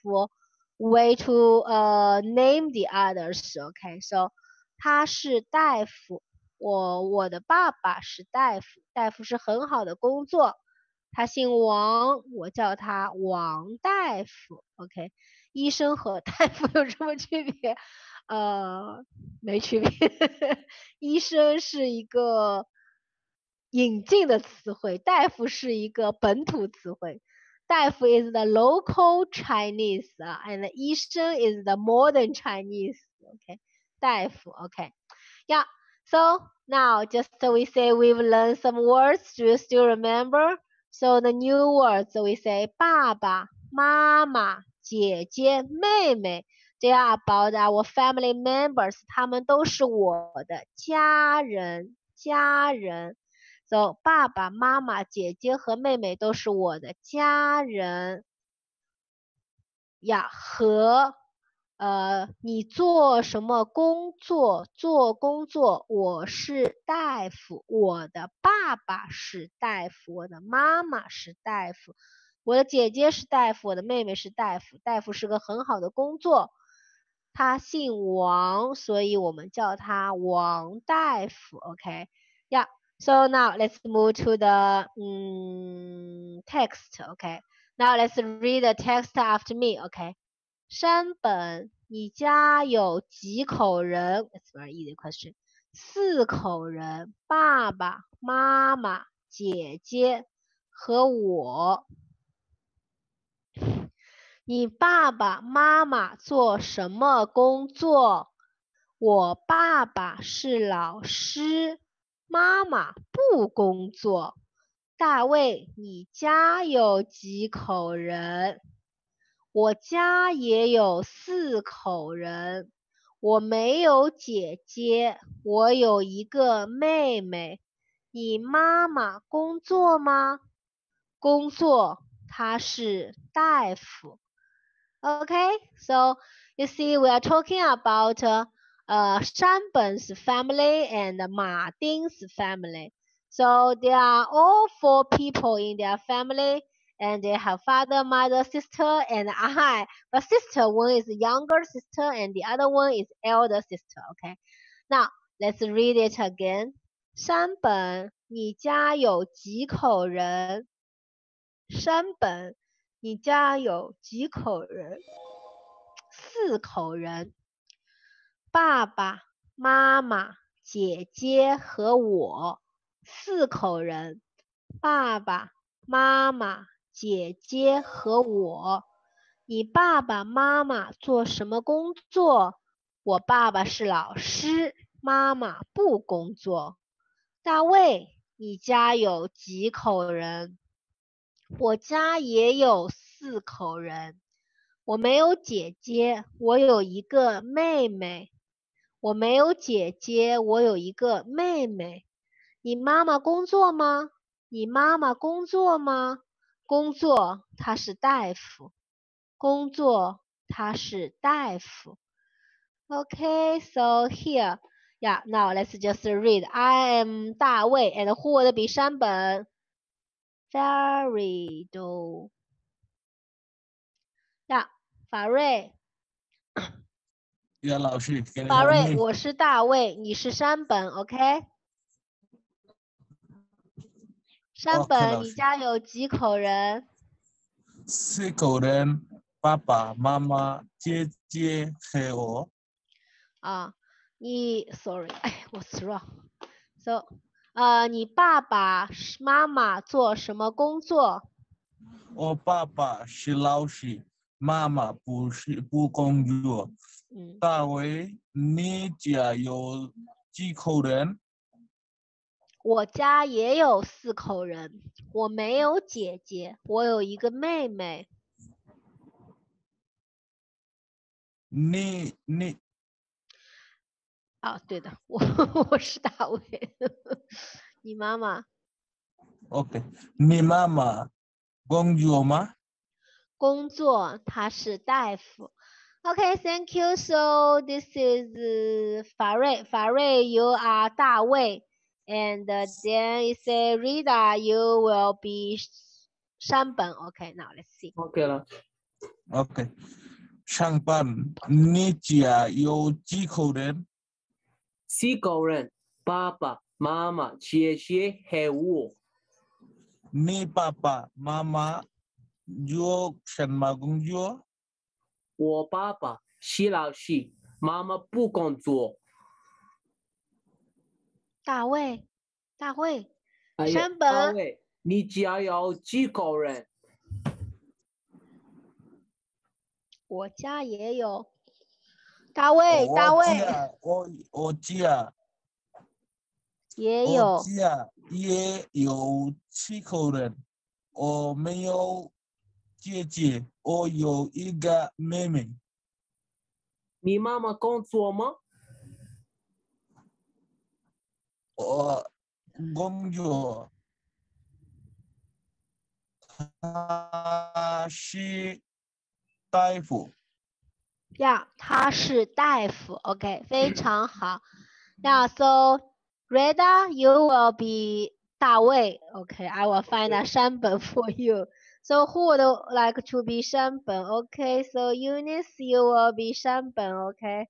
way to uh name the others. OK，so、okay? 他是大夫，我我的爸爸是大夫，大夫是很好的工作。 他姓王，我叫他王大夫。OK。医生和大夫有什么区别？呃，没区别。医生是一个引进的词汇，大夫是一个本土词汇。大夫 is the local Chinese 啊，and 医生 is the modern Chinese。OK，大夫 OK。Yeah, so now just we say we've learned some words. Do you still remember? So the new words we say 爸爸妈妈。姐姐、妹妹，They are about our family members，他们都是我的家人，家人。So 爸爸妈妈、姐姐和妹妹都是我的家人。呀，和呃，你做什么工作？做工作，我是大夫，我的爸爸是大夫，我的妈妈是大夫。我的姐姐是大夫，我的妹妹是大夫。大夫是个很好的工作，他姓王，所以我们叫他王大夫。OK，Yeah. So now let's move to the 嗯 text. OK. Now let's read the text after me. OK. 山本，你家有几口人？It's very easy question. 四口人，爸爸妈妈、姐姐和我。你爸爸妈妈做什么工作？我爸爸是老师，妈妈不工作。大卫，你家有几口人？我家也有四口人。我没有姐姐，我有一个妹妹。你妈妈工作吗？工作，她是大夫。Okay, so you see, we are talking about uh, uh, Shanben's family and Ma Ding's family. So they are all four people in their family, and they have father, mother, sister, and I. But sister one is younger sister, and the other one is elder sister. Okay, now let's read it again. 山本，你家有几口人？山本。你家有几口人？四口人。爸爸妈妈、姐姐和我，四口人。爸爸妈妈、 姐姐和我。你爸爸妈妈做什么工作？我爸爸是老师，妈妈不工作。大卫，你家有几口人？我家也有四口人，我没有姐姐，我有一个妹妹。我没有姐姐，我有一个妹妹。你妈妈工作吗？你妈妈工作吗？工作，她是大夫。工作，她是大夫。Okay, so here, yeah. Now let's just read. I am 大卫 and who would be 山本？Very do. Yeah, 法瑞。呀，老师，给你法瑞，问你我是大卫，你是山本，OK？ 山本，你家有几口人？四口人，爸爸妈妈、姐姐和我。啊，你，sorry，哎，what's wrong？So，呃，你爸爸是妈妈做什么工作？我爸爸是老师，妈妈不是不工作。嗯，大伟，你家有几口人？我家也有四口人，我没有姐姐，我有一个妹妹。你你啊，对的，我我是大卫。你妈妈 OK？你妈妈工作吗？工作，她是大夫。Okay, thank you. So this is uh, 法瑞，法瑞，you are 大卫 And then it say, Rita, you will be Shanban. Okay, now let's see. Okay, okay. Shanban, Nijia, you Jiko Ren? Jiko Ren, Baba, Mama, Chie Chie, He Wu. Ni Baba, Mama, Yo Shanma Gung Yo? 我爸爸是老师，妈妈不工作。大卫，大卫，山本，大卫，你家有几口人？我家也有。大卫，大卫我我家也有。家也有七口人，我没有姐姐，我有一个妹妹。你妈妈工作吗？我工作，他是大夫。呀，他是大夫，OK，非常好。呀，so Reda, you will be 大卫，OK，I will find a 山本 for you. So who would like to be 山本？OK, so Eunice, you will be 山本，OK.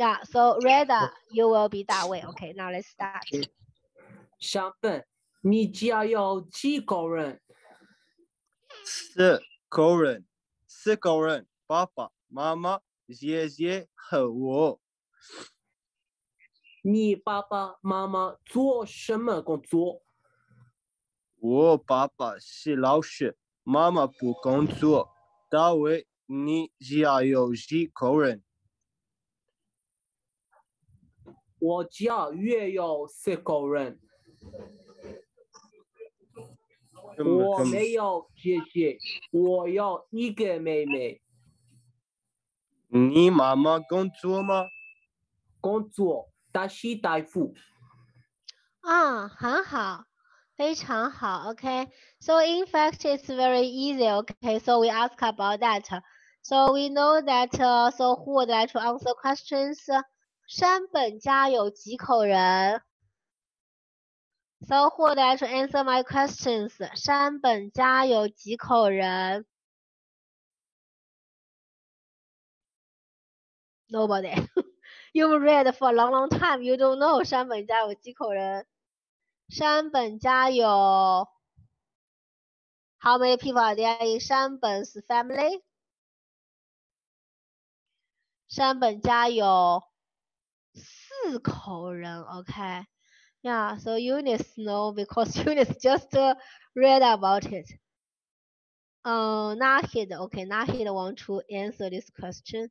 Yeah, so Reda, you will be 大卫，OK. Now let's start. 山本，你家有几个人？四口人，四口人，爸爸妈妈、姐姐和我。你爸爸妈妈做什么工作？我爸爸是老师，妈妈不工作。大卫，你家有几个人？我家也有四口人。什么什么我没有姐姐，我有一个妹妹。你妈妈工作吗？工作，她是大夫。啊，很好，非常好，OK。So in fact, it's very easy, OK. So we ask about that. So we know that. Uh, so who would like to answer questions? 山本家有几口人？So who would like to answer my questions? 山本家有几口人？Nobody. You've read for a long, long time. You don't know 山本家有几口人？山本家有 How many people are there in 山本 's family? 山本家有 四口人，OK。Yeah, so Eunice know because Eunice just uh, read about it. Uh, Nahid, okay, Nahid want to answer this question.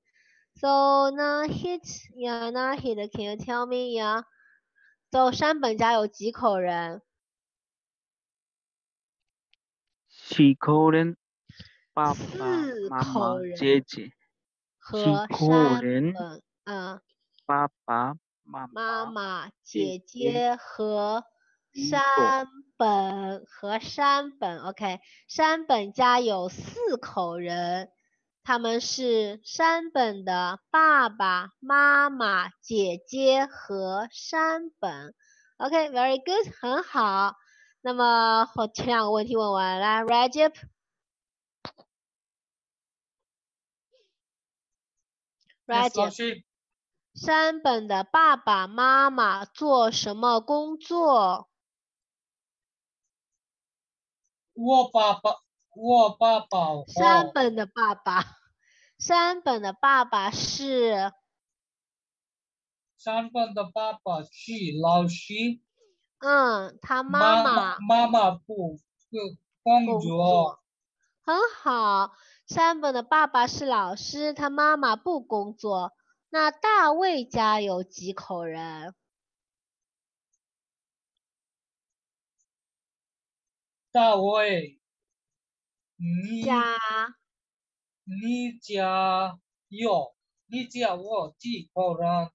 So Nahid, yeah, Nahid, can you tell me, yeah? So 山本家有几口人？四口人，爸爸四妈妈口人姐姐，和口山人本，嗯 爸爸 妈妈妈妈、姐姐和山本和山本，OK，山本家有四口人，他们是山本的爸爸妈妈、姐姐和山本。OK，very、good，很好。那么我前两个问题问完了，Rajib。Yes，老 Rajib，师，山本的爸爸妈妈做什么工作？我爸爸，我爸爸山本的爸爸，山本的爸爸是山本的爸爸是老师，嗯，他妈妈妈妈妈不不工作，很好。山本的爸爸是老师，他妈妈不工作。那大卫家有几口人？大卫，你家你家有你家我几口人？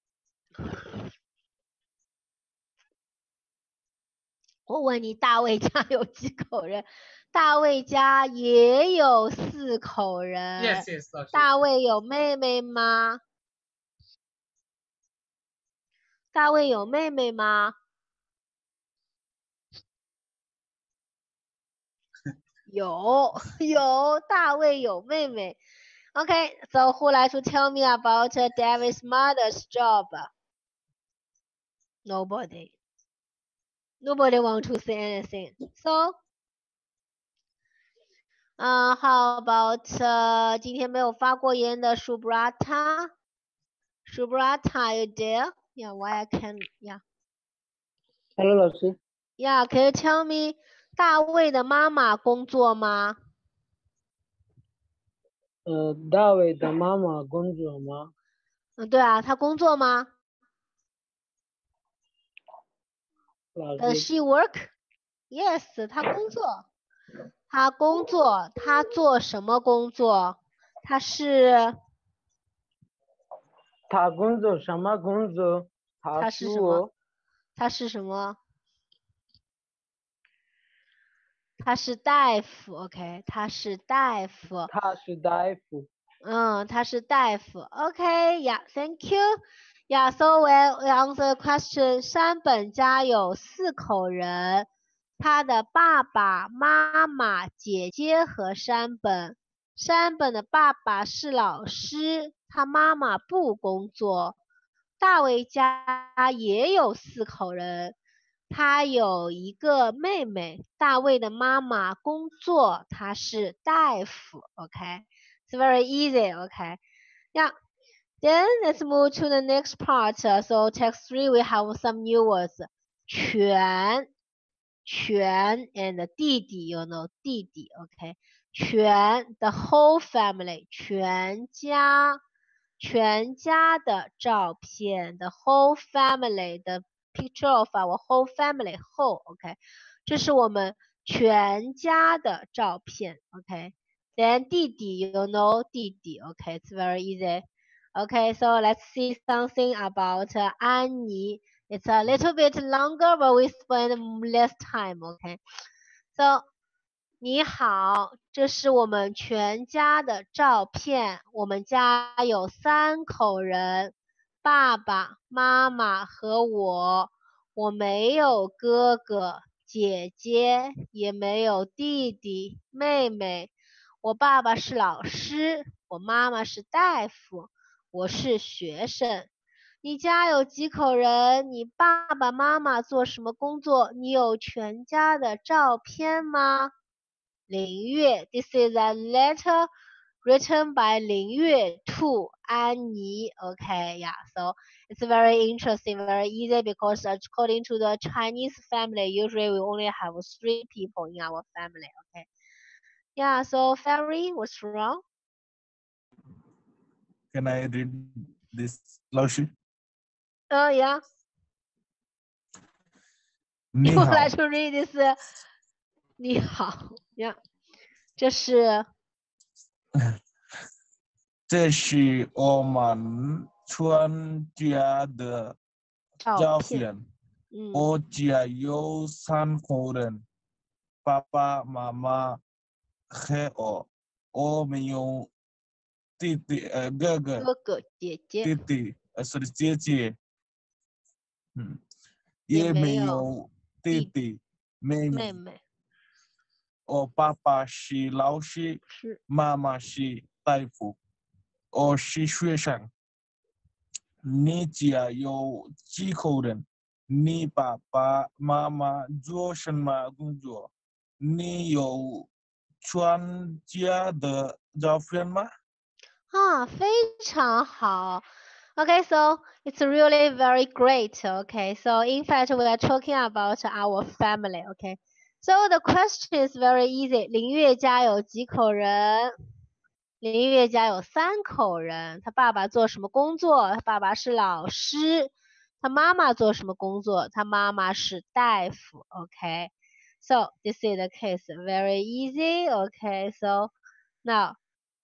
我问你，大卫家有几口人？大卫家也有四口人。Yes, yes。大卫有妹妹吗？大卫有妹妹吗？有有，大卫有妹妹。Okay, so who like to tell me about uh, David's mother's job? Nobody. Nobody want to say anything. So, 嗯、how about 呃，今天没有发过言的 Shubrata? Shubrata, are you there? Yeah, why I can? Yeah, Hello，老师，yeah. Can you tell me 大卫的妈妈工作吗？呃，大卫的妈妈工作吗？嗯，对啊，她工作吗老？Does 师，she work? Yes，她工作。她工作，她做什么工作？她是他工作什么工作？他是什么我？她是什么？他是大夫，OK，他是大夫。他是大夫。嗯，他是大夫。OK, yeah, thank you. Yeah, so we answer the question. 山本家有四口人，他的爸爸妈妈、姐姐和山本。山本的爸爸是老师，他妈妈不工作。大卫家也有四口人，他有一个妹妹。大卫的妈妈工作，她是大夫。OK，it's、okay? very easy. OK，呀、yeah.。Then let's move to the next part. So text three, we have some new words. 全，全 and 弟弟，you know 弟弟。OK，全 the whole family，全家。全家的照片 the whole family, the picture of our whole family, whole, okay? 这是我们全家的照片，OK。Then 弟弟，you know 弟弟，OK, it's very easy. Okay, so let's see something about uh, 安妮。It's a little bit longer, but we spend less time. Okay, so 你好，这是我们全家的照片。我们家有三口人，爸爸妈妈和我。我没有哥哥、姐姐，也没有弟弟、妹妹。我爸爸是老师，我妈妈是大夫，我是学生。你家有几口人？你爸爸妈妈做什么工作？你有全家的照片吗？Lin Yue. This is a letter written by Ling Yue to Annie. Okay, yeah. So it's very interesting, very easy because according to the Chinese family, usually we only have three people in our family. Okay. Yeah. So Ferry, what's wrong? Can I read this? Oh yeah. You would like to read this? Uh, 你好。，Yeah，这是 这是我们全家的照照片片。嗯我家有三口人，爸爸妈妈和我，我没有弟弟呃哥哥哥哥姐姐弟弟呃是姐姐，嗯，也没有弟弟妹妹。妹妹我爸爸是老师，是妈妈是大夫，我是学生。你家有几口人？你爸爸妈妈做什么工作？你有全家的照片吗？啊，非常好。Okay, so it's really very great. Okay, so in fact, we are talking about our family. Okay, so the question is very easy. 林月家有几口人？林月家有三口人。他爸爸做什么工作？他爸爸是老师。他妈妈做什么工作？他妈妈是大夫。Okay, so this is the case. Very easy. Okay, so now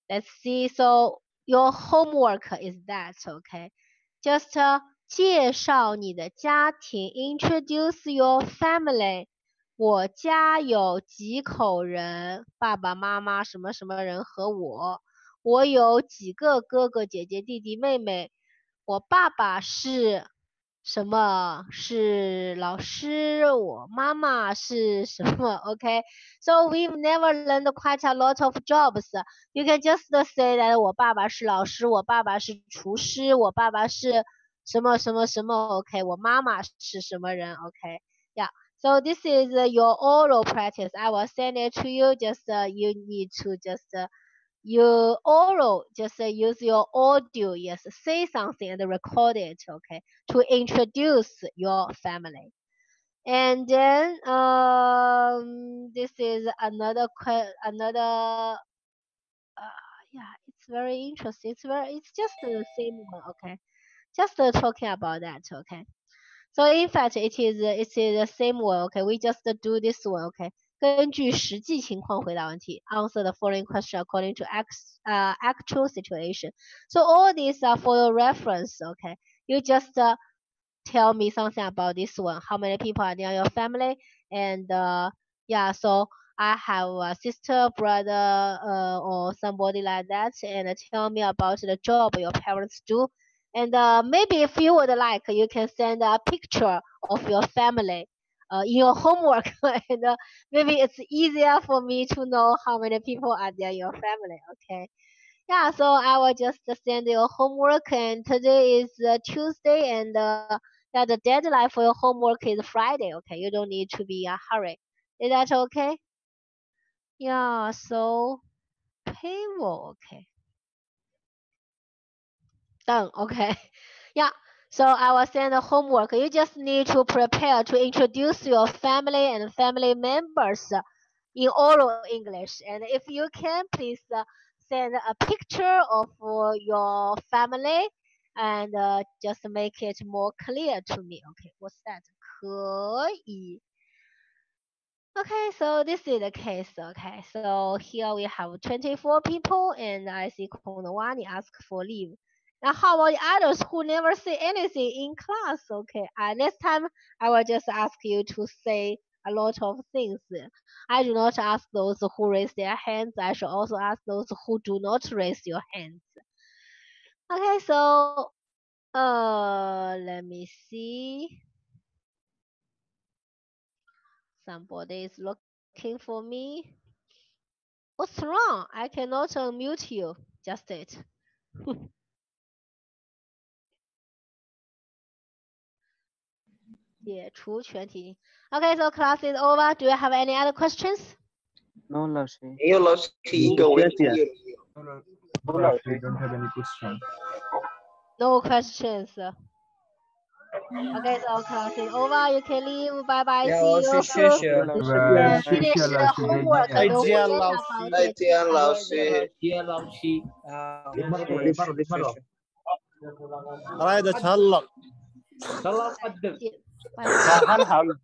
let's see. So your homework is that okay? Just uh, 介绍你的家庭，introduce your family。 我家有几口人？爸爸妈妈什么什么人和我。我有几个哥哥姐姐弟弟妹妹。我爸爸是什么？是老师。我妈妈是什么？OK。So we've never learned quite a lot of jobs. You can just say that 我爸爸是老师，我爸爸是厨师，我爸爸是什么什么什么？OK。我妈妈是什么人？OK。So this is uh, your oral practice. I will send it to you. Just uh, you need to just uh, your oral, just uh, use your audio. Yes, say something and record it. Okay, to introduce your family. And then um, this is another another. Uh, yeah, it's very interesting. It's very. It's just the same one. Okay, just uh, talking about that. Okay. So in fact, it is it is the same one. Okay, we just do this one. Okay. 根据实际情况回答问题，answer the following question according to act, uh, actual situation. So all these are for your reference. Okay, you just uh, tell me something about this one. How many people are there in your family? And uh, yeah, so I have a sister, brother, uh, or somebody like that, and tell me about the job your parents do. and uh, maybe if you would like, you can send a picture of your family uh, in your homework, and uh, maybe it's easier for me to know how many people are there in your family. Okay. Yeah, so I will just send your homework, and today is uh, Tuesday, and uh, yeah, the deadline for your homework is Friday. Okay, you don't need to be in a hurry. Is that okay? Yeah, so payroll. Okay. Done. Okay. Yeah. So I will send the homework. You just need to prepare to introduce your family and family members in oral English. And if you can, please uh, send a picture of uh, your family and uh, just make it more clear to me. Okay, what's that? 可以. Okay, so this is the case. Okay, so here we have 24 people, and I see Konawani ask for leave. Now, how about the others who never say anything in class? Okay, uh, next time I will just ask you to say a lot of things. I do not ask those who raise their hands. I should also ask those who do not raise your hands. Okay, so uh, let me see. Somebody is looking for me. What's wrong? I cannot unmute you. Just it. 解除全题。Okay, so class is over. Do you have any other questions? No, no. no questions. No questions. Okay, so class is over. You can leave. Bye bye. See you. 谢谢老师，谢谢老师。再见，老师，再见，老师，见老师。啊，来得成了，成了，快点。好了，好了。